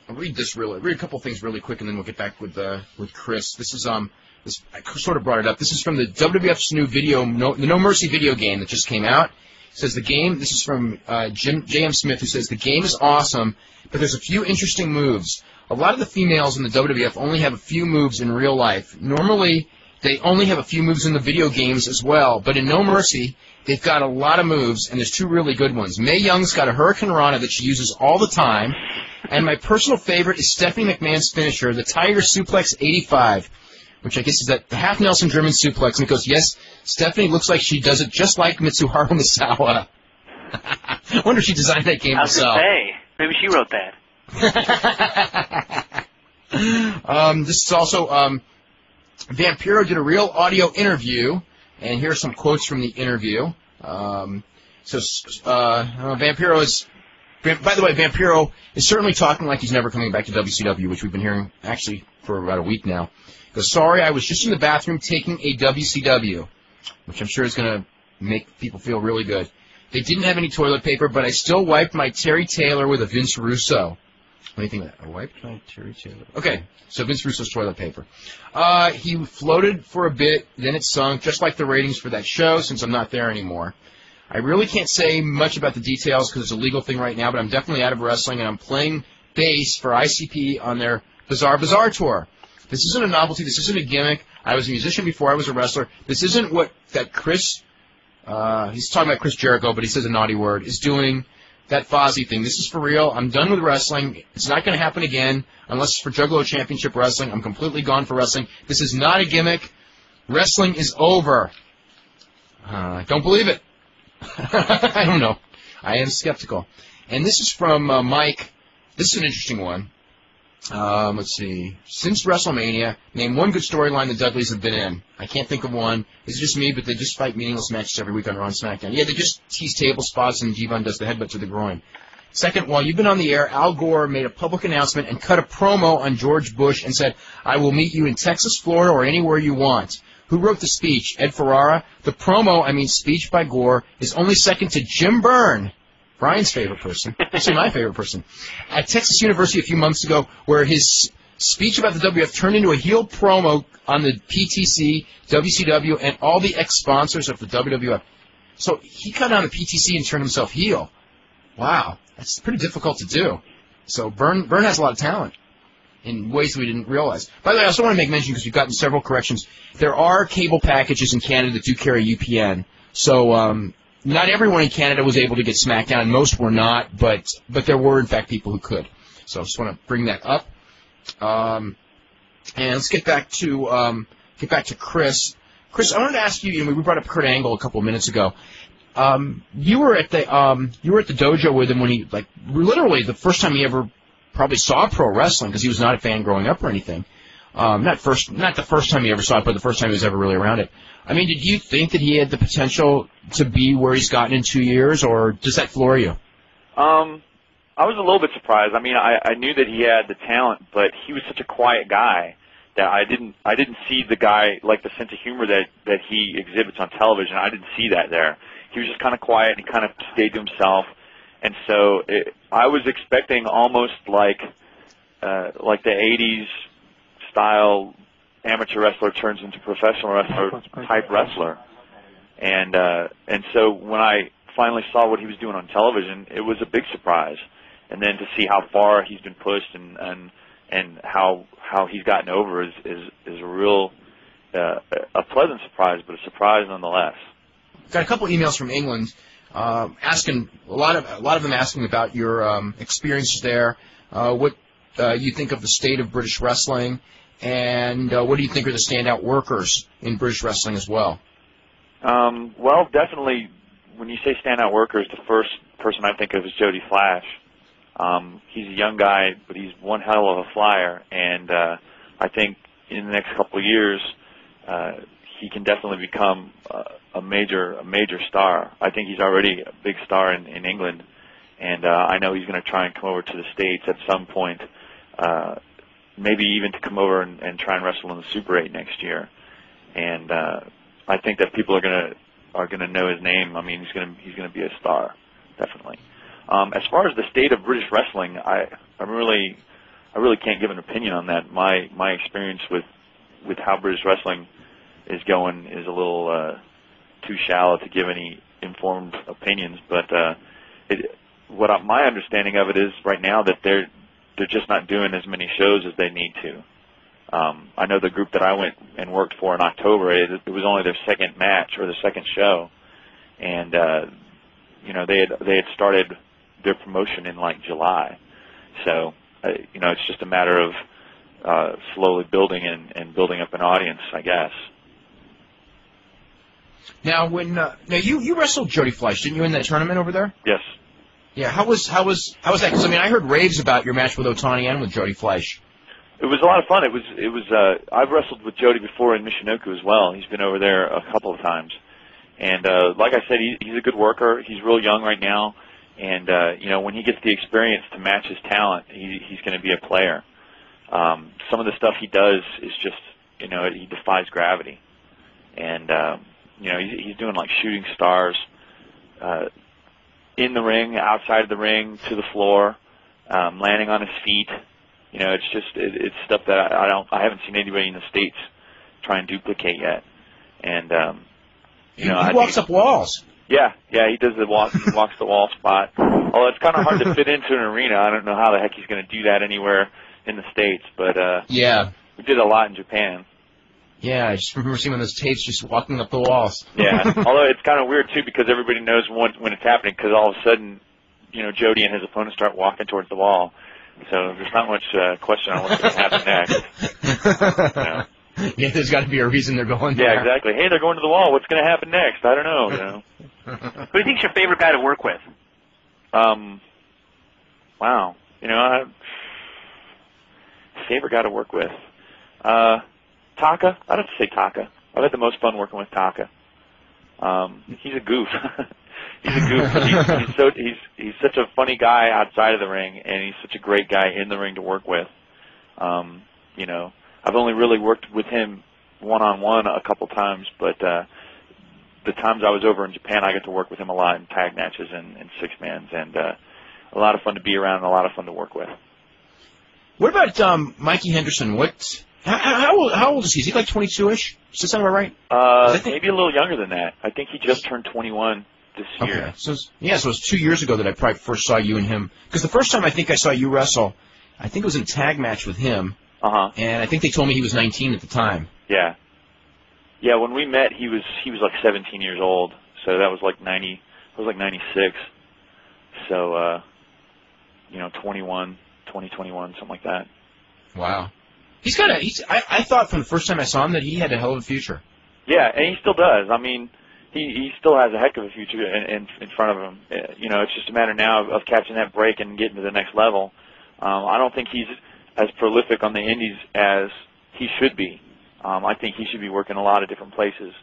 to read this really, read a couple things really quick, and then we'll get back with uh, with Chris. This is um, this I sort of brought it up. This is from the WWF's new video, no, the No Mercy video game that just came out. Says the game. This is from uh, Jim J.M. Smith, who says the game is awesome, but there's a few interesting moves. A lot of the females in the WWF only have a few moves in real life. Normally, they only have a few moves in the video games as well, but in No Mercy, they've got a lot of moves, and there's two really good ones. Mae Young's got a Hurricane Rana that she uses all the time, and my personal favorite is Stephanie McMahon's finisher, the Tiger Suplex 85, which I guess is that the half Nelson German suplex. And he goes, yes, Stephanie looks like she does it just like Mitsuharu Misawa. (laughs) I wonder if she designed that game I was herself. say, maybe she wrote that. (laughs) um, this is also um, Vampiro did a real audio interview, and here are some quotes from the interview. Um, so uh, Vampiro is. By the way, Vampiro is certainly talking like he's never coming back to WCW, which we've been hearing actually for about a week now. He goes, sorry, I was just in the bathroom taking a WCW, which I'm sure is going to make people feel really good. They didn't have any toilet paper, but I still wiped my Terry Taylor with a Vince Russo. What do you think of that? I wiped my Terry Taylor. Okay, so Vince Russo's toilet paper. Uh, he floated for a bit, then it sunk, just like the ratings for that show, since I'm not there anymore. I really can't say much about the details because it's a legal thing right now, but I'm definitely out of wrestling, and I'm playing bass for ICP on their Bizarre Bizarre tour. This isn't a novelty. This isn't a gimmick. I was a musician before I was a wrestler. This isn't what that Chris, uh, he's talking about Chris Jericho, but he says a naughty word, is doing that Fozzy thing. This is for real. I'm done with wrestling. It's not going to happen again unless it's for Juggalo Championship Wrestling. I'm completely gone for wrestling. This is not a gimmick. Wrestling is over. Uh, don't believe it. (laughs) I don't know. I am skeptical. And this is from uh, Mike. This is an interesting one. Um, let's see. Since WrestleMania, name one good storyline the Dudleys have been in. I can't think of one. It's just me, but they just fight meaningless matches every week on Raw and SmackDown. Yeah, they just tease table spots and D-Von does the headbutt to the groin. Second, while you've been on the air, Al Gore made a public announcement and cut a promo on George Bush and said, I will meet you in Texas, Florida, or anywhere you want. Who wrote the speech? Ed Ferrara? The promo, I mean speech by Gore, is only second to Jim Byrne, Brian's favorite person, actually my favorite person, at Texas University a few months ago, where his speech about the WF turned into a heel promo on the PTC, WCW, and all the ex-sponsors of the WWF. So he cut on the PTC and turned himself heel. Wow, that's pretty difficult to do. So Byrne, Byrne has a lot of talent in ways we didn't realize. By the way, I also want to make mention because we've gotten several corrections. There are cable packages in Canada that do carry UPN. So um, not everyone in Canada was able to get SmackDown, most were not, but but there were in fact people who could. So I just want to bring that up. Um, and let's get back to um, get back to Chris. Chris, I wanted to ask you. You know, we brought up Kurt Angle a couple of minutes ago. Um, you were at the um, you were at the dojo with him when he like literally the first time he ever probably saw pro wrestling because he was not a fan growing up or anything. Um, not first, not the first time he ever saw it, but the first time he was ever really around it. I mean, did you think that he had the potential to be where he's gotten in two years, or does that floor you? Um, I was a little bit surprised. I mean, I, I knew that he had the talent, but he was such a quiet guy that I didn't I didn't see the guy like the sense of humor that that he exhibits on television. I didn't see that there. He was just kind of quiet and he kind of stayed to himself. And so it, I was expecting almost like uh, like the '80s style amateur wrestler turns into professional wrestler type wrestler. And uh, and so when I finally saw what he was doing on television, it was a big surprise. And then to see how far he's been pushed and and and how how he's gotten over is is is a real uh, a pleasant surprise, but a surprise nonetheless. Got a couple emails from England um, asking a lot of a lot of them asking about your um, experiences there, uh, what uh, you think of the state of British wrestling, and uh, what do you think are the standout workers in British wrestling as well? Um, well, definitely, when you say standout workers, the first person I think of is Jody Fleisch. Um, he's a young guy, but he's one hell of a flyer, and uh, I think in the next couple of years, uh, he can definitely become uh, a major a major star. I think he's already a big star in, in England, and uh, I know he's going to try and come over to the states at some point, uh, maybe even to come over and, and try and wrestle in the Super 8 next year. And uh, I think that people are going to are going to know his name. I mean, he's going to he's going to be a star, definitely. Um, as far as the state of British wrestling, I I'm really I really can't give an opinion on that. My my experience with with how British wrestling is going is a little uh, too shallow to give any informed opinions. But uh, it, what I, my understanding of it is right now that they're they're just not doing as many shows as they need to. Um, I know the group that I went and worked for in October. It, it was only their second match or the second show, and uh, you know they had they had started their promotion in like July. So uh, you know it's just a matter of uh, slowly building and, and building up an audience, I guess. Now, when uh, now you you wrestled Jody Fleisch, didn't you, in that tournament over there? Yes. Yeah. How was how was how was that? Because I mean, I heard raves about your match with Otani and with Jody Fleisch. It was a lot of fun. It was it was uh I've wrestled with Jody before in Michinoku as well. He's been over there a couple of times. And uh like I said, he, he's a good worker. He's real young right now and uh you know, when he gets the experience to match his talent, he he's going to be a player. Um some of the stuff he does is just, you know, he defies gravity. And um you know, he's, he's doing like shooting stars uh in the ring, outside of the ring, to the floor, um landing on his feet you know, it's just it, it's stuff that I, I don't I haven't seen anybody in the states try and duplicate yet. And um, you he, know, he I walks think, up walls. Yeah, yeah, he does the walk. He (laughs) walks the wall spot. Although it's kind of hard to fit into an arena. I don't know how the heck he's going to do that anywhere in the states. But uh, Yeah. we did a lot in Japan. Yeah, I just remember seeing one those tapes just walking up the walls. Yeah. (laughs) Although it's kind of weird too because everybody knows when when it's happening because all of a sudden, you know, Jody and his opponent start walking towards the wall. So there's not much uh, question on what's going to happen next. Yeah. (laughs) yeah, there's got to be a reason they're going there. Yeah, exactly. Hey, they're going to the wall. What's going to happen next? I don't know. You know. (laughs) Who do you think's your favorite guy to work with? Um. Wow. You know, I, favorite guy to work with. Uh, Taka. I'd have to say Taka. I've had the most fun working with Taka. Um, he's a goof. (laughs) he's a goof. He's, he's so he's he's such a funny guy outside of the ring, and he's such a great guy in the ring to work with. Um, you know, I've only really worked with him one on one a couple times, but uh, the times I was over in Japan, I got to work with him a lot in tag matches and, and six mans, and uh, a lot of fun to be around and a lot of fun to work with. What about um, Mikey Henderson? What? How, how, old, how old is he? Is he like 22ish? Does that sound about right? Uh, think- maybe a little younger than that. I think he just turned 21 this year. Okay. So yeah, so it was two years ago that I probably first saw you and him. Because the first time I think I saw you wrestle, I think it was in a tag match with him, Uh huh. and I think they told me he was 19 at the time. Yeah. Yeah. When we met, he was he was like 17 years old. So that was like 90. It was like 96. So uh, you know, 21, 20, 21, something like that. Wow. He's got a. He's. I, I thought from the first time I saw him that he had a hell of a future. Yeah, and he still does. I mean, he he still has a heck of a future in in, in front of him. Uh, You know, it's just a matter now of, of catching that break and getting to the next level. Um, I don't think he's as prolific on the Indies as he should be. Um, I think he should be working a lot of different places.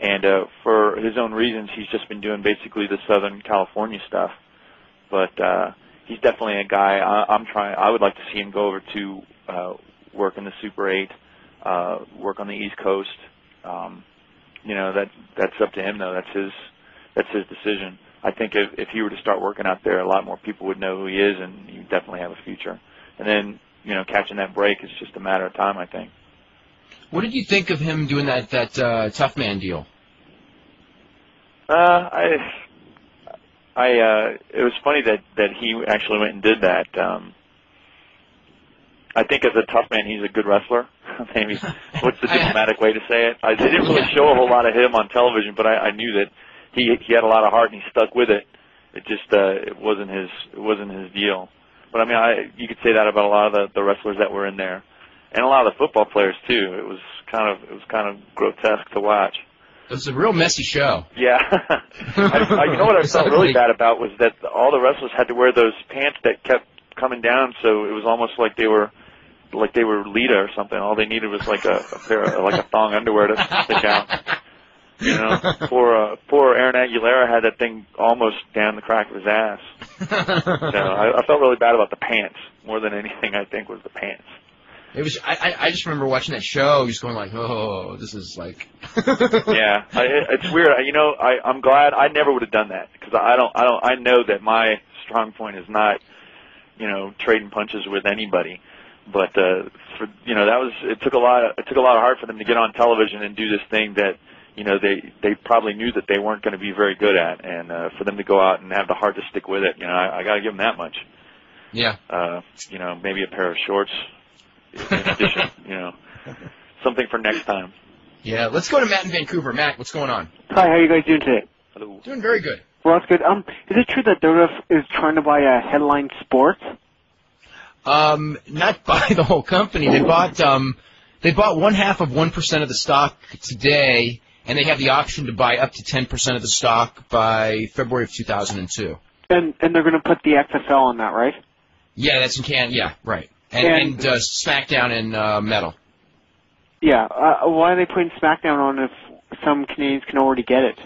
And uh, for his own reasons, he's just been doing basically the Southern California stuff. But uh, he's definitely a guy I, I'm trying. I would like to see him go over to uh, work in the Super 8, uh, work on the East Coast. Um, you know that that's up to him though. That's his that's his decision. I think if if he were to start working out there, a lot more people would know who he is, and he definitely have a future. And then you know catching that break is just a matter of time. I think. What did you think of him doing that that uh, tough man deal? Uh, I, I, uh, it was funny that that he actually went and did that. Um, I think as a tough man, he's a good wrestler. (laughs) Maybe what's the (laughs) diplomatic way to say it? I they didn't really show a whole lot of him on television, but I, I knew that he he had a lot of heart and he stuck with it. It just uh, it wasn't his it wasn't his deal. But I mean, I you could say that about a lot of the, the wrestlers that were in there, and a lot of the football players too. It was kind of it was kind of grotesque to watch. It was a real messy show. Yeah. (laughs) I, I, you know what I felt really bad about was that all the wrestlers had to wear those pants that kept coming down, so it was almost like they were like they were Lita or something. All they needed was like a, a pair of like a thong underwear to stick out. You know, poor uh, poor Aaron Aguilera had that thing almost down the crack of his ass. So I, I felt really bad about the pants more than anything. I think was the pants. It was. I, I just remember watching that show, just going like, oh, this is like. (laughs) yeah, I, it- it's weird. You know, I, I'm glad I never would have done that because I don't, I don't, I know that my strong point is not, you know, trading punches with anybody. But uh, for you know, that was it took a lot. Of, it took a lot of heart for them to get on television and do this thing that you know they they probably knew that they weren't going to be very good at, and uh, for them to go out and have the heart to stick with it, you know, I, I got to give them that much. Yeah. Uh, you know, maybe a pair of shorts in addition. you know, (laughs) something for next time. Yeah. Let's go to Matt in Vancouver. Matt, what's going on? Hi, how are you guys doing today? Hello. Doing very good. Well, that's good. Um, is it true that WWF is trying to buy a Headline Sports? Um, not (laughs) buy the whole company. They bought um, they bought one half of one percent of the stock today, and they have the option to buy up to ten percent of the stock by February of 2002. And and they're going to put the XFL on that, right? Yeah, that's in can. Yeah, right. And, And- and uh, SmackDown and uh, Metal. Yeah. Uh, why are they putting SmackDown on if some Canadians can already get it?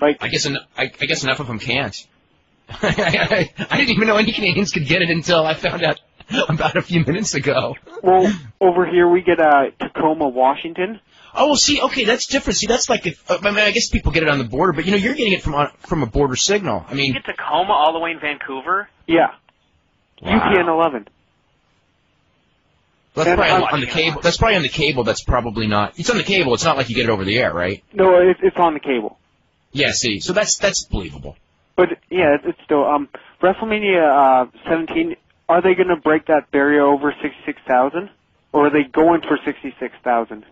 Like, I guess en- I, I guess enough of them can't. (laughs) I, I didn't even know any Canadians could get it until I found out (laughs) about a few minutes ago. well, over here we get uh, Tacoma, Washington. Oh, well, see, okay, that's different. See, that's like if I mean, I guess people get it on the border, but you know, you're getting it from on, from a border signal. I mean, Get Tacoma all the way in Vancouver. Yeah. Wow. UPN 11. that's and probably on, on the cable. That's probably on the cable. That's probably not. It's on the cable. It's not like you get it over the air, right? No, it, it's on the cable. Yeah. See, so that's that's believable. But yeah, it's, it's still um WrestleMania uh, 17. Are they going to break that barrier over 66,000, or are they going for 66,000?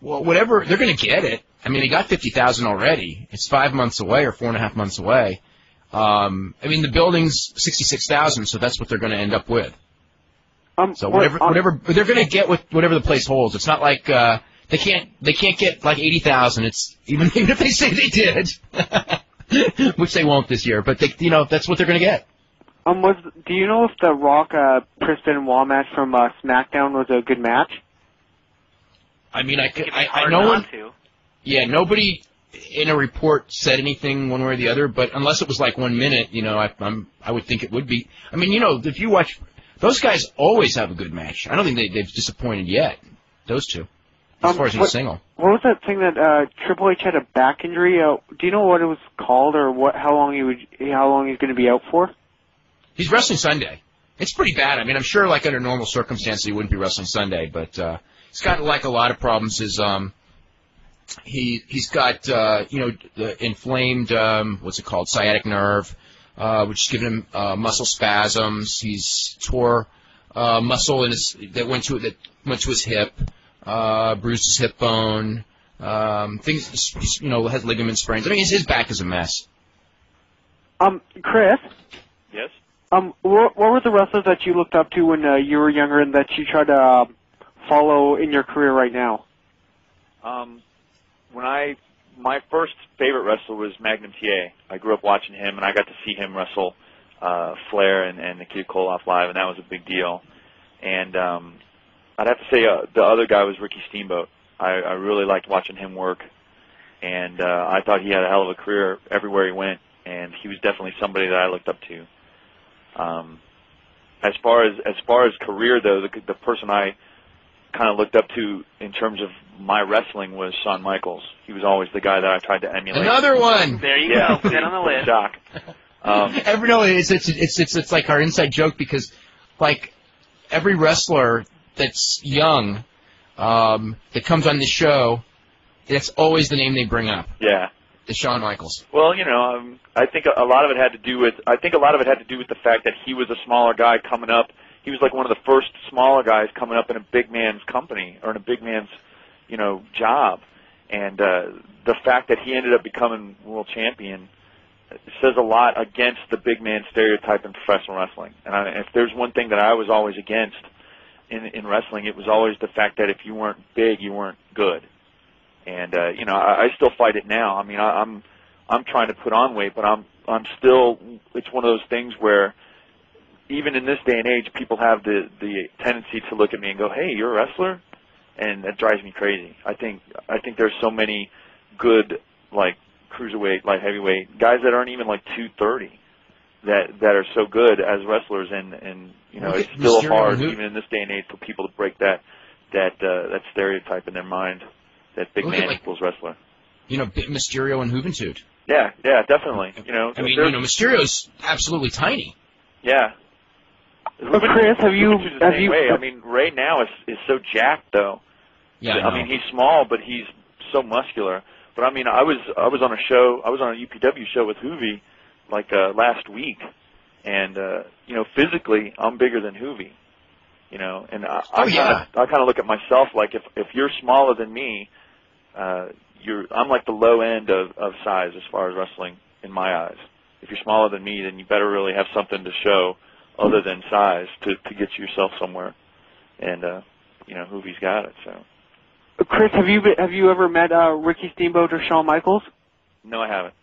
Well, whatever they're going to get it. I mean, they got fifty thousand already. It's five months away or four and a half months away. Um, I mean, the building's sixty-six thousand, so that's what they're going to end up with. Um, So whatever, um, whatever they're going to get with whatever the place holds. It's not like uh, they can't they can't get like eighty thousand. It's even even (laughs) if they say they did, (laughs) which they won't this year. But they, you know, that's what they're going to get. Um, was do you know if the Rock uh, Chris Benoit match from uh, SmackDown was a good match? I mean, I could, It'd I, I hard no one, to. yeah, nobody in a report said anything one way or the other. But unless it was like one minute, you know, I, I'm I would think it would be. I mean, you know, if you watch, those guys always have a good match. I don't think they, they've disappointed yet. Those two, as Um, far as in a single. What was that thing that uh, Triple H had a back injury? Uh, do you know what it was called, or what? How long he would? How long he's going to be out for? He's wrestling Sunday. It's pretty bad. I mean, I'm sure like under normal circumstances he wouldn't be wrestling Sunday, but uh, he's got like a lot of problems. Is um, he he's got uh, you know the inflamed um, what's it called sciatic nerve, uh, which is giving him uh, muscle spasms. He's tore uh, muscle in his that went to that went to his hip, uh, bruised his hip bone. Um, things you know has ligament sprains. I mean, his, his back is a mess. Um, Chris. Um, what, what were the wrestlers that you looked up to when uh, you were younger and that you try to uh, follow in your career right now? Um, when I my first favorite wrestler was Magnum TA. I grew up watching him, and I got to see him wrestle uh, Flair and, and Nikita Koloff live, and that was a big deal. And um, I'd have to say uh, the other guy was Ricky Steamboat. I, I really liked watching him work, and uh, I thought he had a hell of a career everywhere he went, and he was definitely somebody that I looked up to. Um, as far as as far as career though, the the person I kind of looked up to in terms of my wrestling was Shawn Michaels. He was always the guy that I tried to emulate. Another one. There you yeah, go. Put it on the list. Shock. Um, (laughs) Every no, it's it's it's it's it's like our inside joke because, like, every wrestler that's young, um, that comes on the show, that's always the name they bring up. yeah. Is Shawn Michaels. Well, you know, um, I think a lot of it had to do with I think a lot of it had to do with the fact that he was a smaller guy coming up. He was like one of the first smaller guys coming up in a big man's company or in a big man's, you know, job. And uh the fact that he ended up becoming world champion says a lot against the big man stereotype in professional wrestling. And I, if there's one thing that I was always against in in wrestling, it was always the fact that if you weren't big, you weren't good. And uh, you know, I, I still fight it now. I mean, I, I'm I'm trying to put on weight, but I'm I'm still. It's one of those things where even in this day and age, people have the the tendency to look at me and go, "Hey, you're a wrestler," and that drives me crazy. I think I think there's so many good like cruiserweight, light heavyweight guys that aren't even like 230 that that are so good as wrestlers, and and you know Look it's still Mysterio hard who- even in this day and age for people to break that that uh, that stereotype in their mind that big Look at, man like- equals wrestler. You know, Bit Mysterio and Juventud. Yeah, yeah, definitely. You know, I mean, you know, Mysterio's absolutely tiny. yeah. But Chris, have you have you way. I mean, Ray now is is so jacked though. Yeah, I, mean, he's small, but he's so muscular. But I mean, I was I was on a show, I was on a UPW show with Hoovy like uh, last week, and uh, you know, physically, I'm bigger than Hoovy. You know, and I, I Oh, yeah. kinda, I kind of look at myself like if if you're smaller than me, uh, you're I'm like the low end of of size as far as wrestling in my eyes. If you're smaller than me, then you better really have something to show other than size to to get yourself somewhere. And uh, you know, Hoovy's got it. So Chris, have you been, have you ever met uh, Ricky Steamboat or Shawn Michaels? no, I haven't.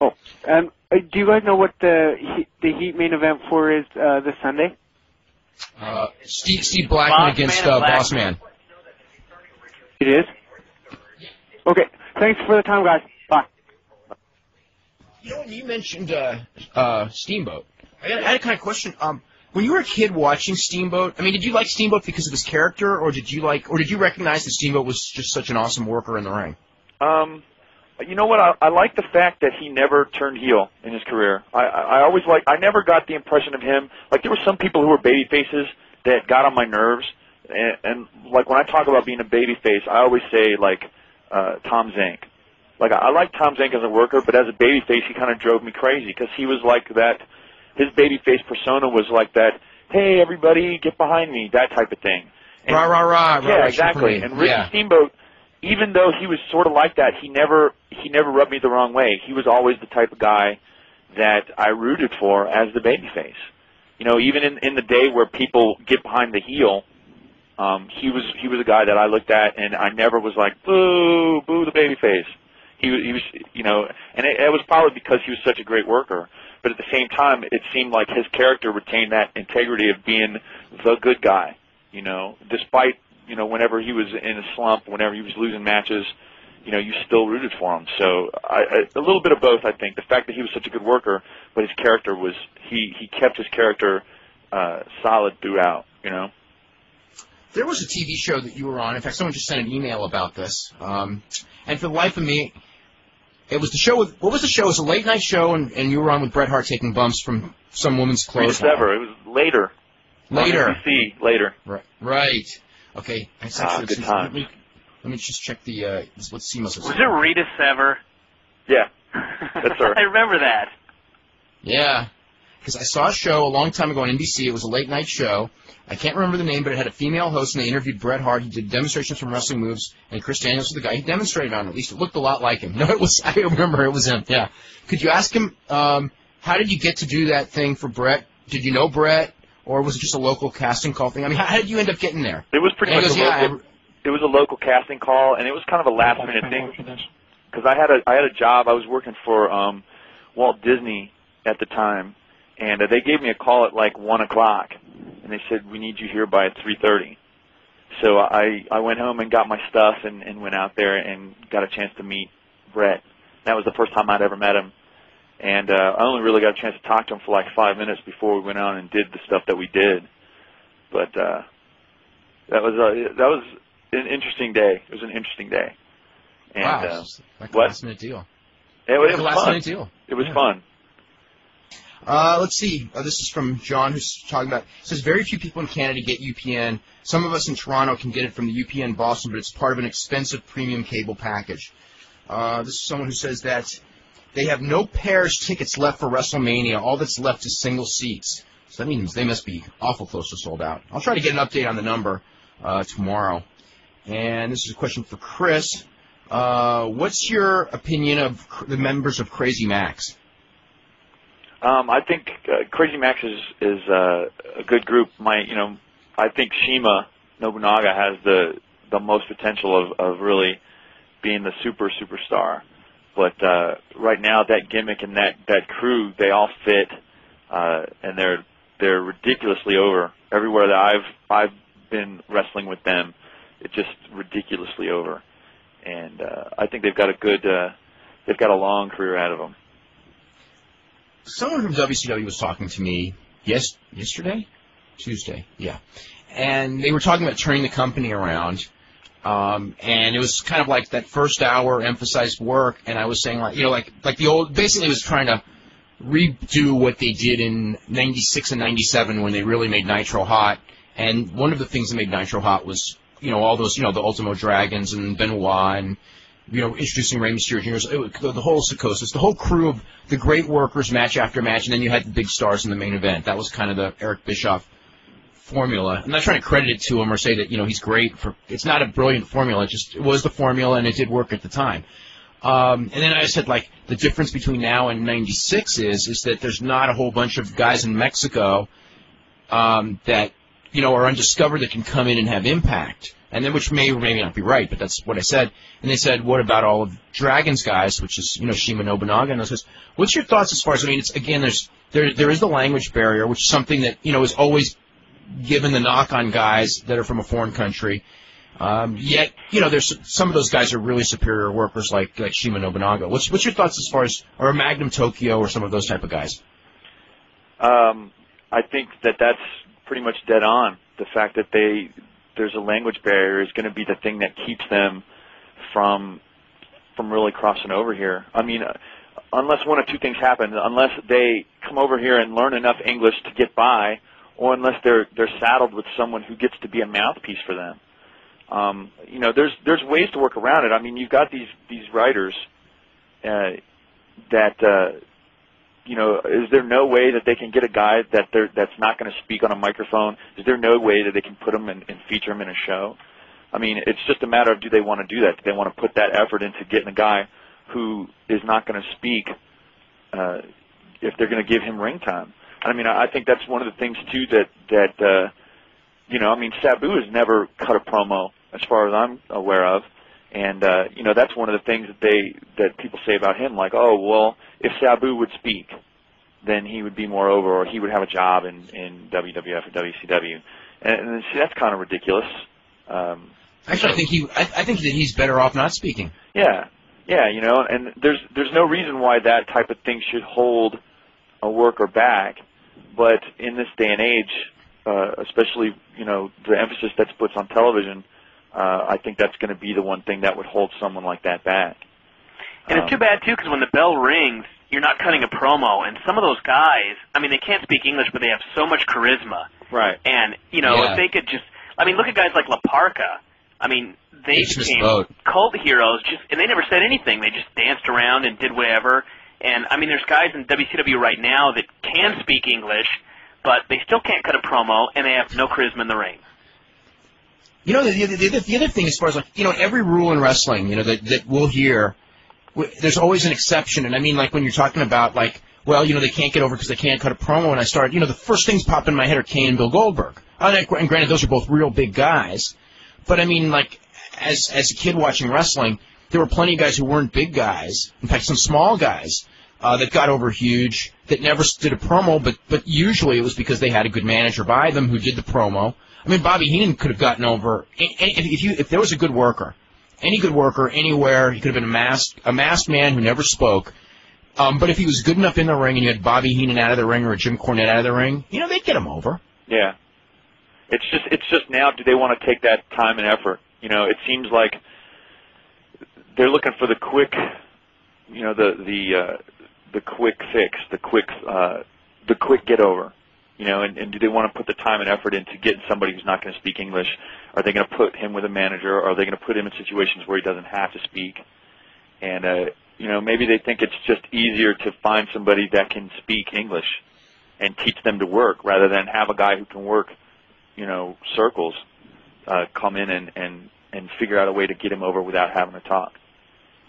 Oh, and uh, do you guys know what the Heat- the Heat main event for is uh, this Sunday? uh, Steve Steve Blackman Boss against Man uh, and Blackman. Boss Man. It is. Okay. Thanks for the time, guys. Bye. You know, you mentioned uh, uh, Steamboat, I had, I had a kind of question. Um, when you were a kid watching Steamboat, I mean, did you like Steamboat because of his character, or did you like, or did you recognize that Steamboat was just such an awesome worker in the ring? Um, you know what? I, I like the fact that he never turned heel in his career. I, I, I always like. I never got the impression of him like there were some people who were baby faces that got on my nerves, and, and like when I talk about being a baby face, I always say like uh, Tom Zenk. Like I, I like Tom Zenk as a worker, but as a baby face, he kind of drove me crazy because he was like that. His baby face persona was like that. Hey, everybody, get behind me, that type of thing. And- rah rah rah. rah yeah, rah, exactly. And Ricky yeah. Steamboat, even though he was sort of like that, he never he never rubbed me the wrong way. He was always the type of guy that I rooted for as the babyface. You know, even in in the day where people get behind the heel, um, he was he was a guy that I looked at, and I never was like boo boo the babyface. He was he was you know, and it, it was probably because he was such a great worker. But at the same time, it seemed like his character retained that integrity of being the good guy. You know, despite you know whenever he was in a slump, whenever he was losing matches, you know, you still rooted for him. So I, I, a little bit of both, I think. The fact that he was such a good worker, but his character was he he kept his character uh, solid throughout. You know. There was a TV show that you were on. In fact, someone just sent an email about this. Um, and for the life of me, it was the show with what was the show? It was a late night show, and, and you were on with Bret Hart taking bumps from some woman's Rita clothes. Sever. It was later. Later. On NBC, later. Right. Right. Okay. That's Ah, actually- good let me, let me just check the. Uh, let's see. Must Was it Rita Sever? Yeah. That's her. (laughs) I remember that. Yeah. Because I saw a show a long time ago on NBC. It was a late night show. I can't remember the name, but it had a female host, and they interviewed Bret Hart. He did demonstrations from wrestling moves, and Chris Daniels was the guy he demonstrated on. At least it looked a lot like him. (laughs) No, it was. I remember it was him. Yeah. Could you ask him um, how did you get to do that thing for Brett? Did you know Brett, or was it just a local casting call thing? I mean, how, how did you end up getting there? It was pretty And much goes, a yeah. local, it was a local casting call, and it was kind of a last minute thing. because I had a I had a job. I was working for um, Walt Disney at the time, and uh, they gave me a call at like one o'clock, and they said we need you here by three thirty. So I I went home and got my stuff and and went out there and got a chance to meet Brett. That was the first time I'd ever met him, and uh, I only really got a chance to talk to him for like five minutes before we went on and did the stuff that we did. But uh, that was uh, that was an interesting day. It was an interesting day. And, wow, uh, like a what? last minute deal. it, it Like a was last fun. minute deal. It was Yeah. fun. Uh, let's see. Uh, this is from John, who's talking about. Says very few people in Canada get UPN. Some of us in Toronto can get it from the UPN Boston, but it's part of an expensive premium cable package. Uh, this is someone who says that they have no pairs tickets left for WrestleMania. All that's left is single seats. So that means they must be awful close to sold out. I'll try to get an update on the number uh, tomorrow. And this is a question for Chris. Uh, what's your opinion of the members of Crazy Max? Um, I think uh, Crazy Max is is uh, a good group. My, you know, I think Shima Nobunaga has the the most potential of of really being the super superstar. But uh, right now, that gimmick and that that crew, they all fit, uh, and they're they're ridiculously over everywhere that I've I've been wrestling with them. It's just ridiculously over, and uh, I think they've got a good uh, they've got a long career ahead of them. Someone from WCW was talking to me yes yesterday, Tuesday, yeah, and they were talking about turning the company around. Um, and it was kind of like that first hour emphasized work, and I was saying like you know like like the old basically was trying to redo what they did in '96 and '97 when they really made Nitro hot. And one of the things that made Nitro hot was you know all those you know the Ultimo Dragons and Benoit and you know, introducing Rey Mysterio Jr. The, the whole Psychosis, the whole crew of the great workers match after match, and then you had the big stars in the main event. That was kind of the Eric Bischoff formula. I'm not trying to credit it to him or say that, you know, he's great for, it's not a brilliant formula, it just, it was the formula and it did work at the time. Um, and then I said, like, the difference between now and 96 is, is that there's not a whole bunch of guys in Mexico, um, that, you know, are undiscovered that can come in and have impact. And then, which may or may not be right, but that's what I said. And they said, what about all of Dragon's guys, which is, you know, Shima Nobunaga? And I says, what's your thoughts as far as, I mean, it's, again, there's, there, there is the language barrier, which is something that, you know, is always given the knock on guys that are from a foreign country. Um, yet, you know, there's some of those guys are really superior workers, like like Shima Nobunaga. What's what's your thoughts as far as or Magnum Tokyo or some of those type of guys? Um, I think that that's pretty much dead on. The fact that they there's a language barrier is going to be the thing that keeps them from from really crossing over here. I mean, uh, unless one of two things happen, unless they come over here and learn enough English to get by, or unless they're they're saddled with someone who gets to be a mouthpiece for them. Um, you know, there's there's ways to work around it. I mean, you've got these these writers uh, that uh, you know, is there no way that they can get a guy that they're that's not going to speak on a microphone? Is there no way that they can put him and, and feature him in a show? I mean, it's just a matter of do they want to do that? Do they want to put that effort into getting a guy who is not going to speak uh, if they're going to give him ring time? I mean, I think that's one of the things too that that uh, you know, I mean, Sabu has never cut a promo as far as I'm aware of. And uh, you know that's one of the things that they that people say about him, like, oh well, if Sabu would speak, then he would be more over, or he would have a job in in WWF or WCW, and, and see, that's kind of ridiculous. Um, Actually, I think he I, I think that he's better off not speaking. yeah, yeah, you know, and there's there's no reason why that type of thing should hold a worker back, but in this day and age, uh, especially you know the emphasis that's put on television, I think that's going to be the one thing that would hold someone like that back. And it's too Um, bad too, because when the bell rings, you're not cutting a promo, and some of those guys, I mean, they can't speak English, but they have so much charisma. Right. And you know, Yeah. if they could just, I mean, look at guys like La Parca. I mean, they It's just became boat. cult heroes, just and they never said anything. They just danced around and did whatever. And I mean, there's guys in WCW right now that can speak English, but they still can't cut a promo, and they have no charisma in the ring. You know, the, the, the, the other thing as far as like, you know, every rule in wrestling, you know, that, that we'll hear, w- there's always an exception. And I mean, like when you're talking about like, well, you know, they can't get over because they can't cut a promo. And I started, you know, the first things pop in my head are Kane and Bill Goldberg. And and granted, those are both real big guys. But I mean, like, as as a kid watching wrestling, there were plenty of guys who weren't big guys. In fact, some small guys uh, that got over huge that never did a promo, but but usually it was because they had a good manager by them who did the promo. I mean, Bobby Heenan could have gotten over if you if there was a good worker, any good worker anywhere, he could have been a masked a masked man who never spoke. Um, but if he was good enough in the ring and you had Bobby Heenan out of the ring or Jim Cornette out of the ring, you know they'd get him over. Yeah. It's just it's just now do they want to take that time and effort? You know, it seems like they're looking for the quick you know, the the uh the quick fix, the quick uh the quick get over. You know, and, and do they want to put the time and effort into getting somebody who's not going to speak English? Are they going to put him with a manager? Or are they going to put him in situations where he doesn't have to speak? And uh, you know, maybe they think it's just easier to find somebody that can speak English and teach them to work rather than have a guy who can work, you know, circles, uh, come in and and and figure out a way to get him over without having to talk.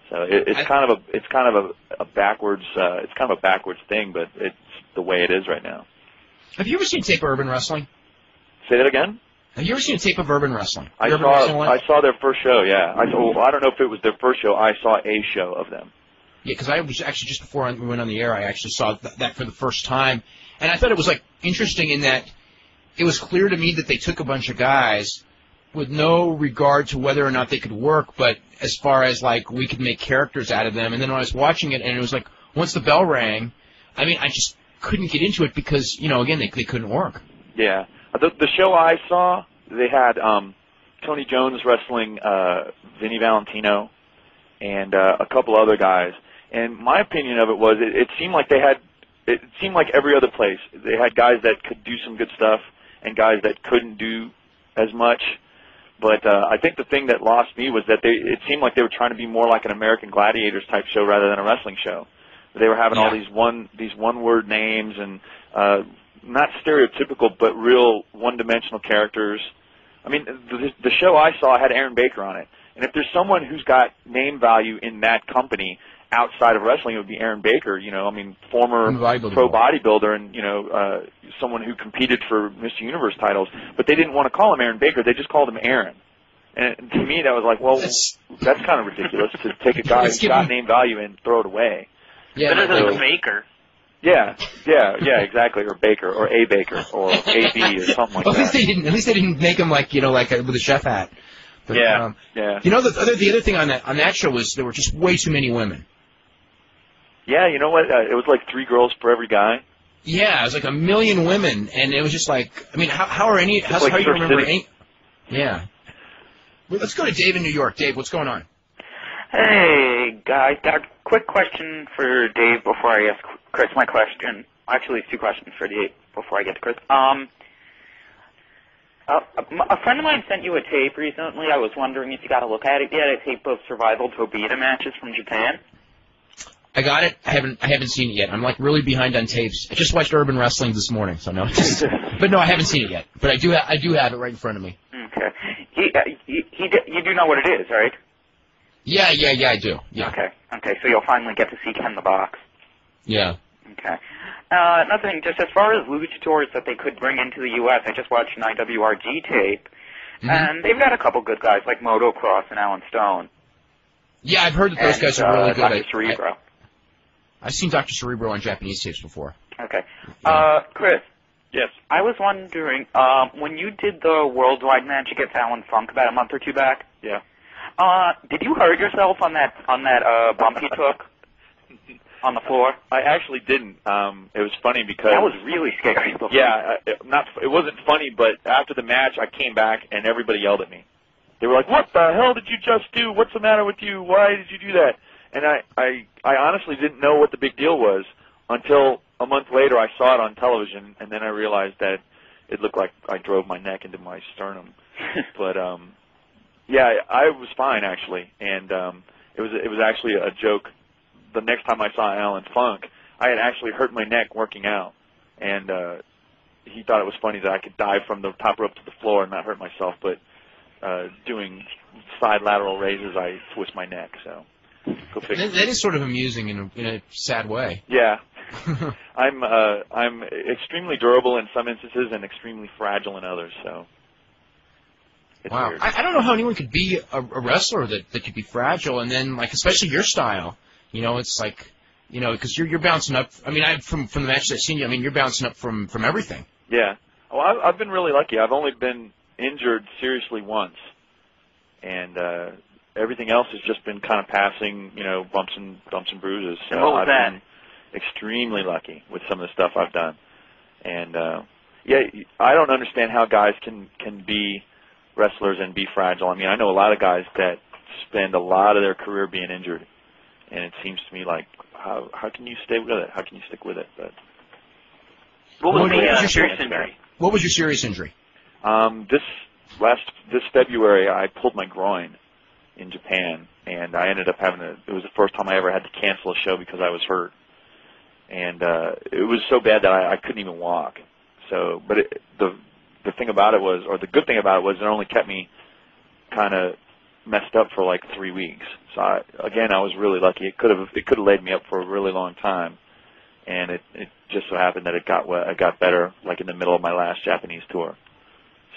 So it, it's kind of a it's kind of a, a backwards uh, it's kind of a backwards thing, but it's the way it is right now. Have you ever seen a tape of Urban Wrestling? Say that again. Have you ever seen a tape of Urban Wrestling? I Urban saw one? I saw their first show. Yeah, I saw, well, I don't know if it was their first show. I saw a show of them. Yeah, because I was actually just before we went on the air, I actually saw th- that for the first time, and I thought it was like interesting in that it was clear to me that they took a bunch of guys with no regard to whether or not they could work, but as far as like we could make characters out of them. And then I was watching it, and it was like once the bell rang, I mean, I just couldn't get into it because you know again they they couldn't work. Yeah, the the show I saw, they had um, Tony Jones wrestling uh, Vinny Valentino and uh, a couple other guys. And my opinion of it was, it, it seemed like they had, it seemed like every other place. They had guys that could do some good stuff and guys that couldn't do as much. But uh, I think the thing that lost me was that they, it seemed like they were trying to be more like an American Gladiators type show rather than a wrestling show. They were having all these one these one word names and uh, not stereotypical but real one dimensional characters. I mean, the, the show I saw had Aaron Baker on it, and if there's someone who's got name value in that company outside of wrestling, it would be Aaron Baker. You know, I mean, former pro bodybuilder and you know uh, someone who competed for Mr. Universe titles, but they didn't want to call him Aaron Baker; they just called him Aaron. And to me, that was like, well, That's- that's, kind of ridiculous to take a guy who's got name value and throw it away. Yeah, Better than so- the Baker. Yeah, yeah, yeah, exactly. Or Baker, or A Baker, or A B, or something like at least they didn't. At least they didn't make him like you know like a, with a chef hat. But, Yeah, Um, yeah, you know the other the other thing on that on that show was there were just way too many women. yeah. You know what? Uh, it was like three girls for every guy. Yeah, it was like a million women, and it was just like, I mean, how, how are any? How, like how do you remember City. any? Yeah. Let's go to Dave in New York. Dave, what's going on? Hey, guys, got a quick question for Dave before I ask Chris my question. Actually, it's two questions for Dave before I get to Chris. Um, uh, a friend of mine sent you a tape recently. I was wondering if you got a look at it yet. A tape of Survival Tobita matches from Japan. I got it. I haven't I haven't seen it yet. I'm like really behind on tapes. I just watched Urban Wrestling this morning, so no. (laughs) But no, I haven't seen it yet. But I do ha- I do have it right in front of me. Okay. He, uh, he, he, d- you do know what it is, right? Yeah, yeah, yeah, I do. Yeah, Okay. Okay, so you'll finally get to see Ken the Box. yeah. Okay. Uh, another thing, just as far as luchadors that they could bring into the U.S., I just watched an IWRG tape, Mhm. and they've got a couple good guys like Motocross and Alan Stone. Yeah, I've heard that those and, guys are really uh, good. Dr. Cerebro. I, I've seen Dr. Cerebro on Japanese tapes before. Okay. Uh, Chris, Yes. I was wondering, um, when you did the worldwide match against Alan Funk about a month or two back, Yeah. Uh, did you hurt yourself on that on that uh, bump you took on the floor? I actually didn't. Um, it was funny because That was really scary. yeah, I- it, not it wasn't funny, but after the match, I came back and everybody yelled at me. They were like, "What the hell did you just do? What's the matter with you? Why did you do that?" And I I I honestly didn't know what the big deal was until a month later I saw it on television, and then I realized that it looked like I drove my neck into my sternum. (laughs) but um, yeah, I was fine actually, and um, it was it was actually a joke. The next time I saw Alan Funk, I had actually hurt my neck working out, and uh, he thought it was funny that I could dive from the top rope to the floor and not hurt myself, but uh, doing side lateral raises, I twist my neck. So go figure. That, that is sort of amusing in a, in a sad way. Yeah, (laughs) I'm uh, I'm extremely durable in some instances and extremely fragile in others. So It's wow. weird. I, I don't know how anyone could be a, a wrestler that, that could be fragile, and then like especially your style. You know, it's like you know because you're you're bouncing up. I mean, I from from the matches I've seen you. I mean, you're bouncing up from from everything. Yeah. Well, I've, I've been really lucky. I've only been injured seriously once, and uh, everything else has just been kind of passing, you know, bumps and bumps and bruises. So And what was I've that? been extremely lucky with some of the stuff I've done, and uh, yeah, I don't understand how guys can can be wrestlers and be fragile. I mean, I know a lot of guys that spend a lot of their career being injured, and it seems to me like how how can you stay with it? How can you stick with it? But What was What the was uh, your serious serious injury? What was your serious injury? Um, this last this February, I pulled my groin in Japan, and I ended up having to. It was the first time I ever had to cancel a show because I was hurt, and uh, it was so bad that I, I couldn't even walk. So, but it, the the thing about it was, or the good thing about it was, it only kept me kind of messed up for like three weeks. So I, again, I was really lucky. It could have it could have laid me up for a really long time, and it it just so happened that it got it got better like in the middle of my last Japanese tour.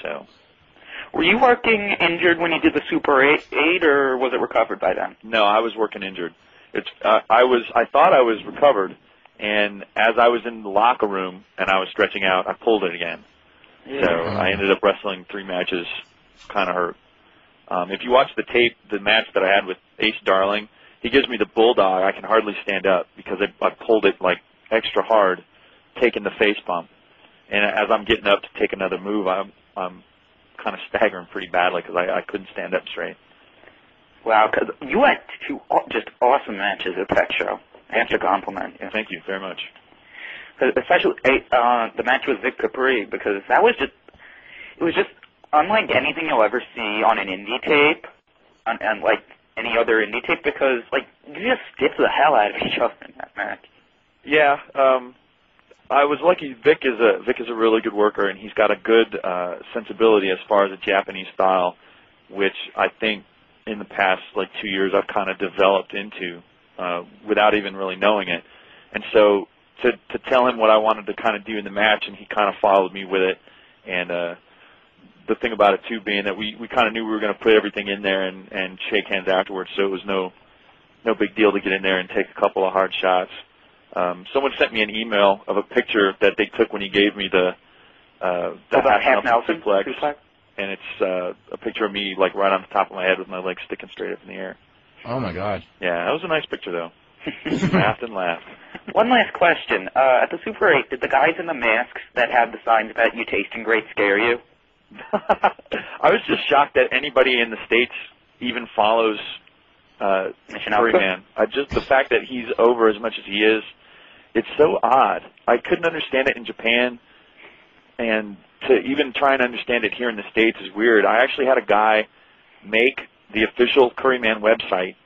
So. Were you working injured when you did the Super 8, eight or was it recovered by then? No, I was working injured. It's uh, I was I thought I was recovered, and as I was in the locker room and I was stretching out, I pulled it again. So I ended up wrestling three matches, kind of hurt. Um, if you watch the tape, the match that I had with Ace Darling, he gives me the bulldog. I can hardly stand up because I, I pulled it like extra hard, taking the face bump. And as I'm getting up to take another move, I'm I'm kind of staggering pretty badly because I, I couldn't stand up straight. Wow, because you had two just awesome matches at that show. I have to compliment you. Thank you very much. Especially uh, the match with Vic Capri because that was just it was just unlike anything you'll ever see on an indie tape and, and like any other indie tape because like you just stiff the hell out of each other in that match. Yeah, um, I was lucky. Vic is a Vic is a really good worker, and he's got a good uh, sensibility as far as the Japanese style, which I think in the past like two years I've kind of developed into uh, without even really knowing it. And so to to tell him what I wanted to kind of do in the match, and he kind of followed me with it. And uh, the thing about it too being that we we kind of knew we were going to put everything in there and and shake hands afterwards, so it was no no big deal to get in there and take a couple of hard shots. Um, someone sent me an email of a picture that they took when he gave me the uh, the About half Nelson Nelson suplex, suplex? and it's uh, a picture of me like right on the top of my head with my legs sticking straight up in the air. Oh my God. Yeah, that was a nice picture though. (laughs) laughed and laughed. One last question. Uh, at the Super 8, did the guys in the masks that had the signs about you tasting great scare you? (laughs) I was just shocked that anybody in the states even follows uh, Mission Curry Man. I just the fact that he's over as much as he is, it's so odd. I couldn't understand it in Japan, and to even try and understand it here in the states is weird. I actually had a guy make the official Curryman website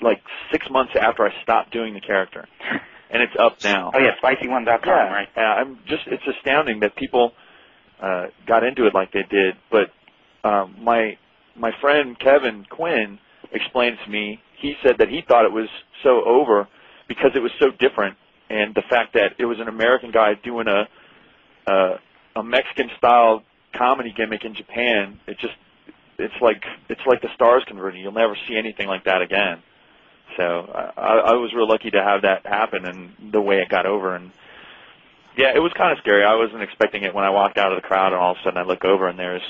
like six months after I stopped doing the character, (laughs) and it's up now. Oh yeah, spicyone.com, Yeah, right? yeah, I'm just it's astounding that people uh, got into it like they did. But um, my my friend Kevin Quinn explained to me. He said that he thought it was so over because it was so different, and the fact that it was an American guy doing a a, a Mexican style comedy gimmick in Japan. It just it's like it's like the stars converting. You'll never see anything like that again. So I, I was real lucky to have that happen and the way it got over. And yeah, it was kind of scary. I wasn't expecting it when I walked out of the crowd, and all of a sudden I look over and there's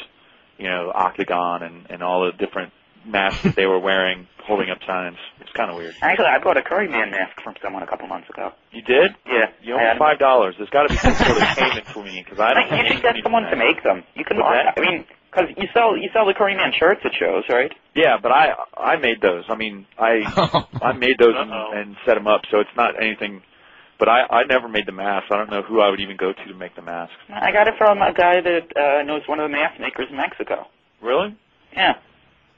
you know Octagon and and all the different masks that they were wearing, holding up signs. It's kind of weird. Actually, I bought a Curry Man mask from someone a couple months ago. You did? Yeah. You owe me five dollars. There's got to be some sort of payment for me because I don't. you should get someone to make them. You can. That? I mean, because you sell you sell the Curryman shirts at shows, right? Yeah, but I I made those. I mean, I (laughs) I made those and, and set them up, so it's not anything. But I I never made the masks. I don't know who I would even go to to make the masks. I got it from a guy that uh, knows one of the mask makers in Mexico. Really? Yeah.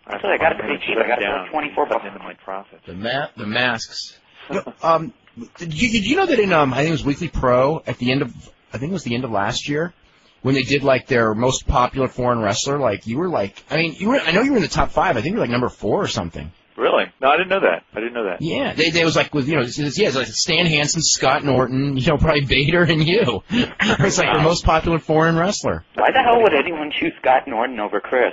Actually, I got it pretty cheap. I got it down. for 24 bucks. into my profit. The ma- the masks. (laughs) No, um, did you, did you know that in um, I think it was Weekly Pro at the end of I think it was the end of last year when they did like their most popular foreign wrestler, like you were like I mean you were I know you were in the top five. I think you were like number four or something. Really? No, I didn't know that. I didn't know that. Yeah, they they was like with you know it's, it's- yeah it's like Stan Hansen, Scott Norton, you know probably Vader and you. (laughs) it's like the most popular foreign wrestler. Why the hell would anyone choose Scott Norton over Chris?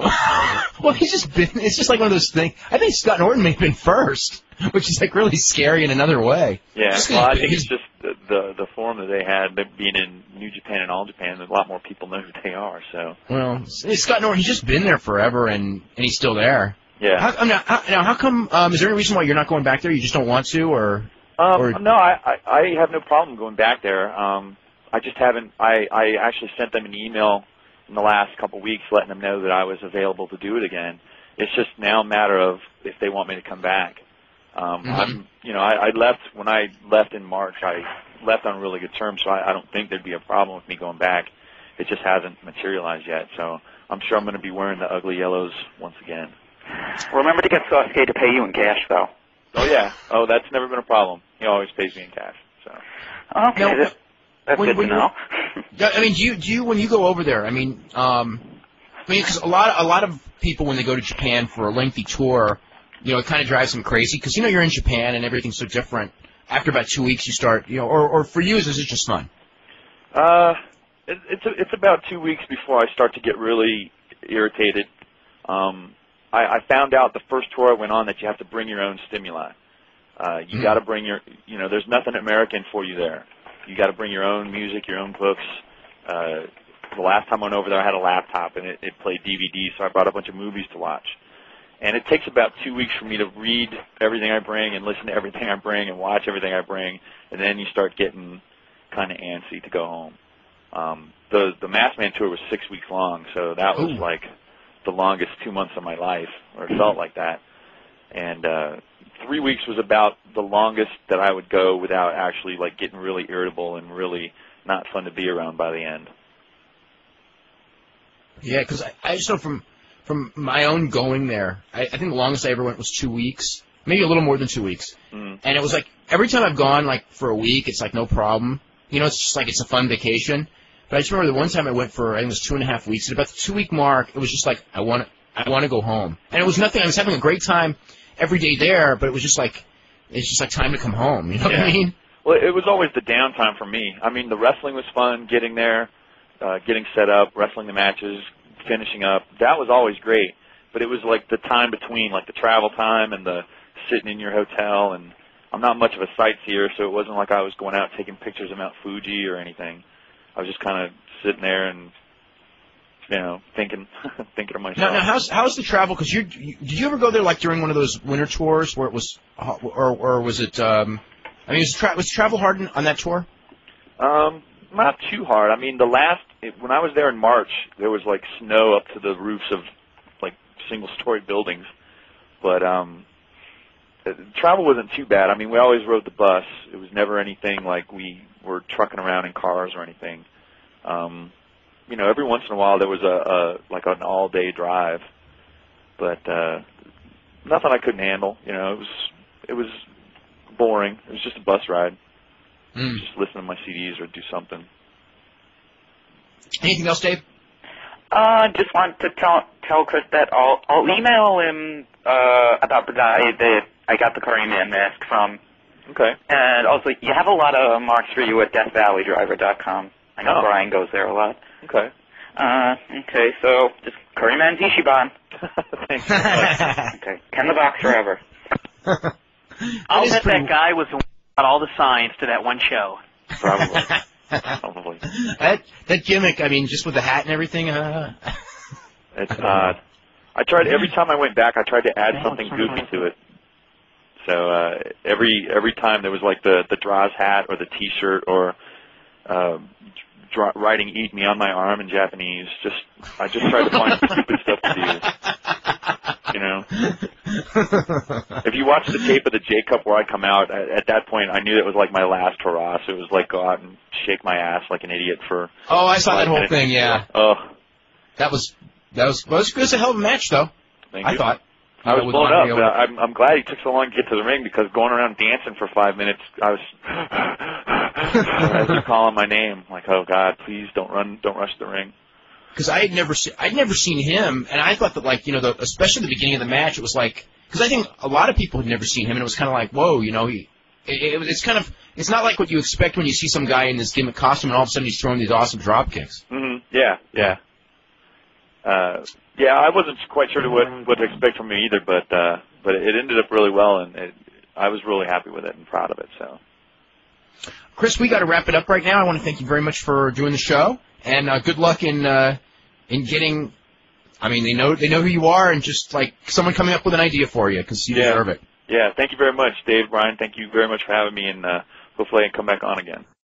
(laughs) well, he's just been. It's just like one of those things. I think Scott Norton may have been first, which is like really scary in another way. Yeah, well, I think it's just the, the the form that they had, being in New Japan and All Japan, a lot more people know who they are. So Well, Scott Norton. He's just been there forever, and and he's still there. yeah. How, mean, how, now, how come? Um, is there any reason why you're not going back there? You just don't want to, or? Um, Or- no, I, I I have no problem going back there. Um, I just haven't. I I actually sent them an email in the last couple weeks, letting them know that I was available to do it again. It's just now a matter of if they want me to come back. Um, Mhm. I'm, you know, I, I left when I left in March. I left on really good terms, so I, I don't think there'd be a problem with me going back. It just hasn't materialized yet, so I'm sure I'm going to be wearing the ugly yellows once again. Remember to get Sasuke to pay you in cash, though. Oh yeah. Oh, that's never been a problem. He always pays me in cash. So. Okay, Now, that, that's when- good when to know. I mean, do you do you when you go over there? I mean, um, I mean, because a lot a lot of people when they go to Japan for a lengthy tour, you know, it kind of drives them crazy because you know you're in Japan and everything's so different. After about two weeks, you start, you know, or or for you, is this just fun? Uh, it, it's a, it's about two weeks before I start to get really irritated. Um, I, I found out the first tour I went on that you have to bring your own stimuli. Uh, you Hmm. got to bring your, you know, there's nothing American for you there. You got to bring your own music, your own books. Uh, the last time I went over there, I had a laptop and it, it played DVDs, so I brought a bunch of movies to watch. And it takes about two weeks for me to read everything I bring and listen to everything I bring and watch everything I bring, and then you start getting kind of antsy to go home. Um, the the Mass Man tour was six weeks long, so that was Ooh. like the longest two months of my life, or it felt like that. And uh, three weeks was about the longest that I would go without actually like getting really irritable and really not fun to be around by the end. Yeah, because I, I just know from from my own going there, I, I think the longest I ever went was two weeks, maybe a little more than two weeks. Mm. And it was like every time I've gone like for a week, it's like no problem. You know, it's just like it's a fun vacation. But I just remember the one time I went for I think it was two and a half weeks. At about the two week mark, it was just like I want I want to go home. And it was nothing. I was having a great time every day there, but it was just like it's just like time to come home. You know what I mean? Well, it was always the downtime for me. I mean, the wrestling was fun, getting there, uh, getting set up, wrestling the matches, finishing up. That was always great. But it was like the time between, like the travel time and the sitting in your hotel. And I'm not much of a sightseer, so it wasn't like I was going out taking pictures of Mount Fuji or anything. I was just kind of sitting there and, you know, thinking, (laughs) thinking of myself. Now, now how's how's the travel? Because you, you did you ever go there like during one of those winter tours where it was, or or was it? Um, I mean, was, tra- was travel hard on- that tour? Um, not too hard. I mean, the last it, when I was there in March, there was like snow up to the roofs of like single-story buildings, but um, the travel wasn't too bad. I mean, we always rode the bus. It was never anything like we were trucking around in cars or anything. Um, you know, every once in a while there was a, a like an all-day drive, but uh, nothing I couldn't handle. You know, it was it was boring. It was just a bus ride Mm. just listen to my CDs or do something. Anything else, Dave? Uh, just want to tell tell Chris that I'll I'll email him uh about the guy that I got the Curry Man mask from, Okay. and also you have a lot of marks for you at DeathValleyDriver.com. I know Oh. Bryan goes there a lot. Okay. Uh, okay, so just Curryman Ichiban. (laughs) Thanks so much. Okay, Ken the Box forever. (laughs) I'll bet that guy was the one who got all the signs to that one show. Probably. (laughs) Probably. that that gimmick, I mean, just with the hat and everything. Uh, It's odd. I tried every time I went back. I tried to add something goofy to it. So uh, every every time there was like the the Draws hat or the T-shirt or uh, writing "Eat Me" on my arm in Japanese. Just I just tried to find stupid stuff to do. You know, if you watch the tape of the J Cup where I come out, at, at that point I knew that was like my last hurrah. So it was like go out and shake my ass like an idiot for. oh, I saw that whole minutes. thing. Yeah, Oh, that was that was well, it was a hell of a match, though. thank I you. thought. I was blown up. But uh, I'm I'm glad he took so long to get to the ring because going around dancing for five minutes, I was as you calling my name, like, oh God, please don't run, don't rush the ring. because I had never se- I'd never seen him, and I thought that like you know, the, especially the beginning of the match, it was like because I think a lot of people had never seen him, and it was kind of like whoa, you know, he, it, it, it's kind of it's not like what you expect when you see some guy in this gimmick costume, and all of a sudden he's throwing these awesome drop kicks. hmm Yeah, yeah. uh, yeah, I wasn't quite sure what what to expect from me either, but uh, but it ended up really well, and it, I was really happy with it and proud of it. So. Chris, we got to wrap it up right now. I want to thank you very much for doing the show, and uh, good luck in uh, in getting. I mean, they know they know who you are, and just like someone coming up with an idea for you because you Yeah. deserve it. Yeah, thank you very much, Dave, Bryan. Thank you very much for having me, and uh, hopefully I can come back on again.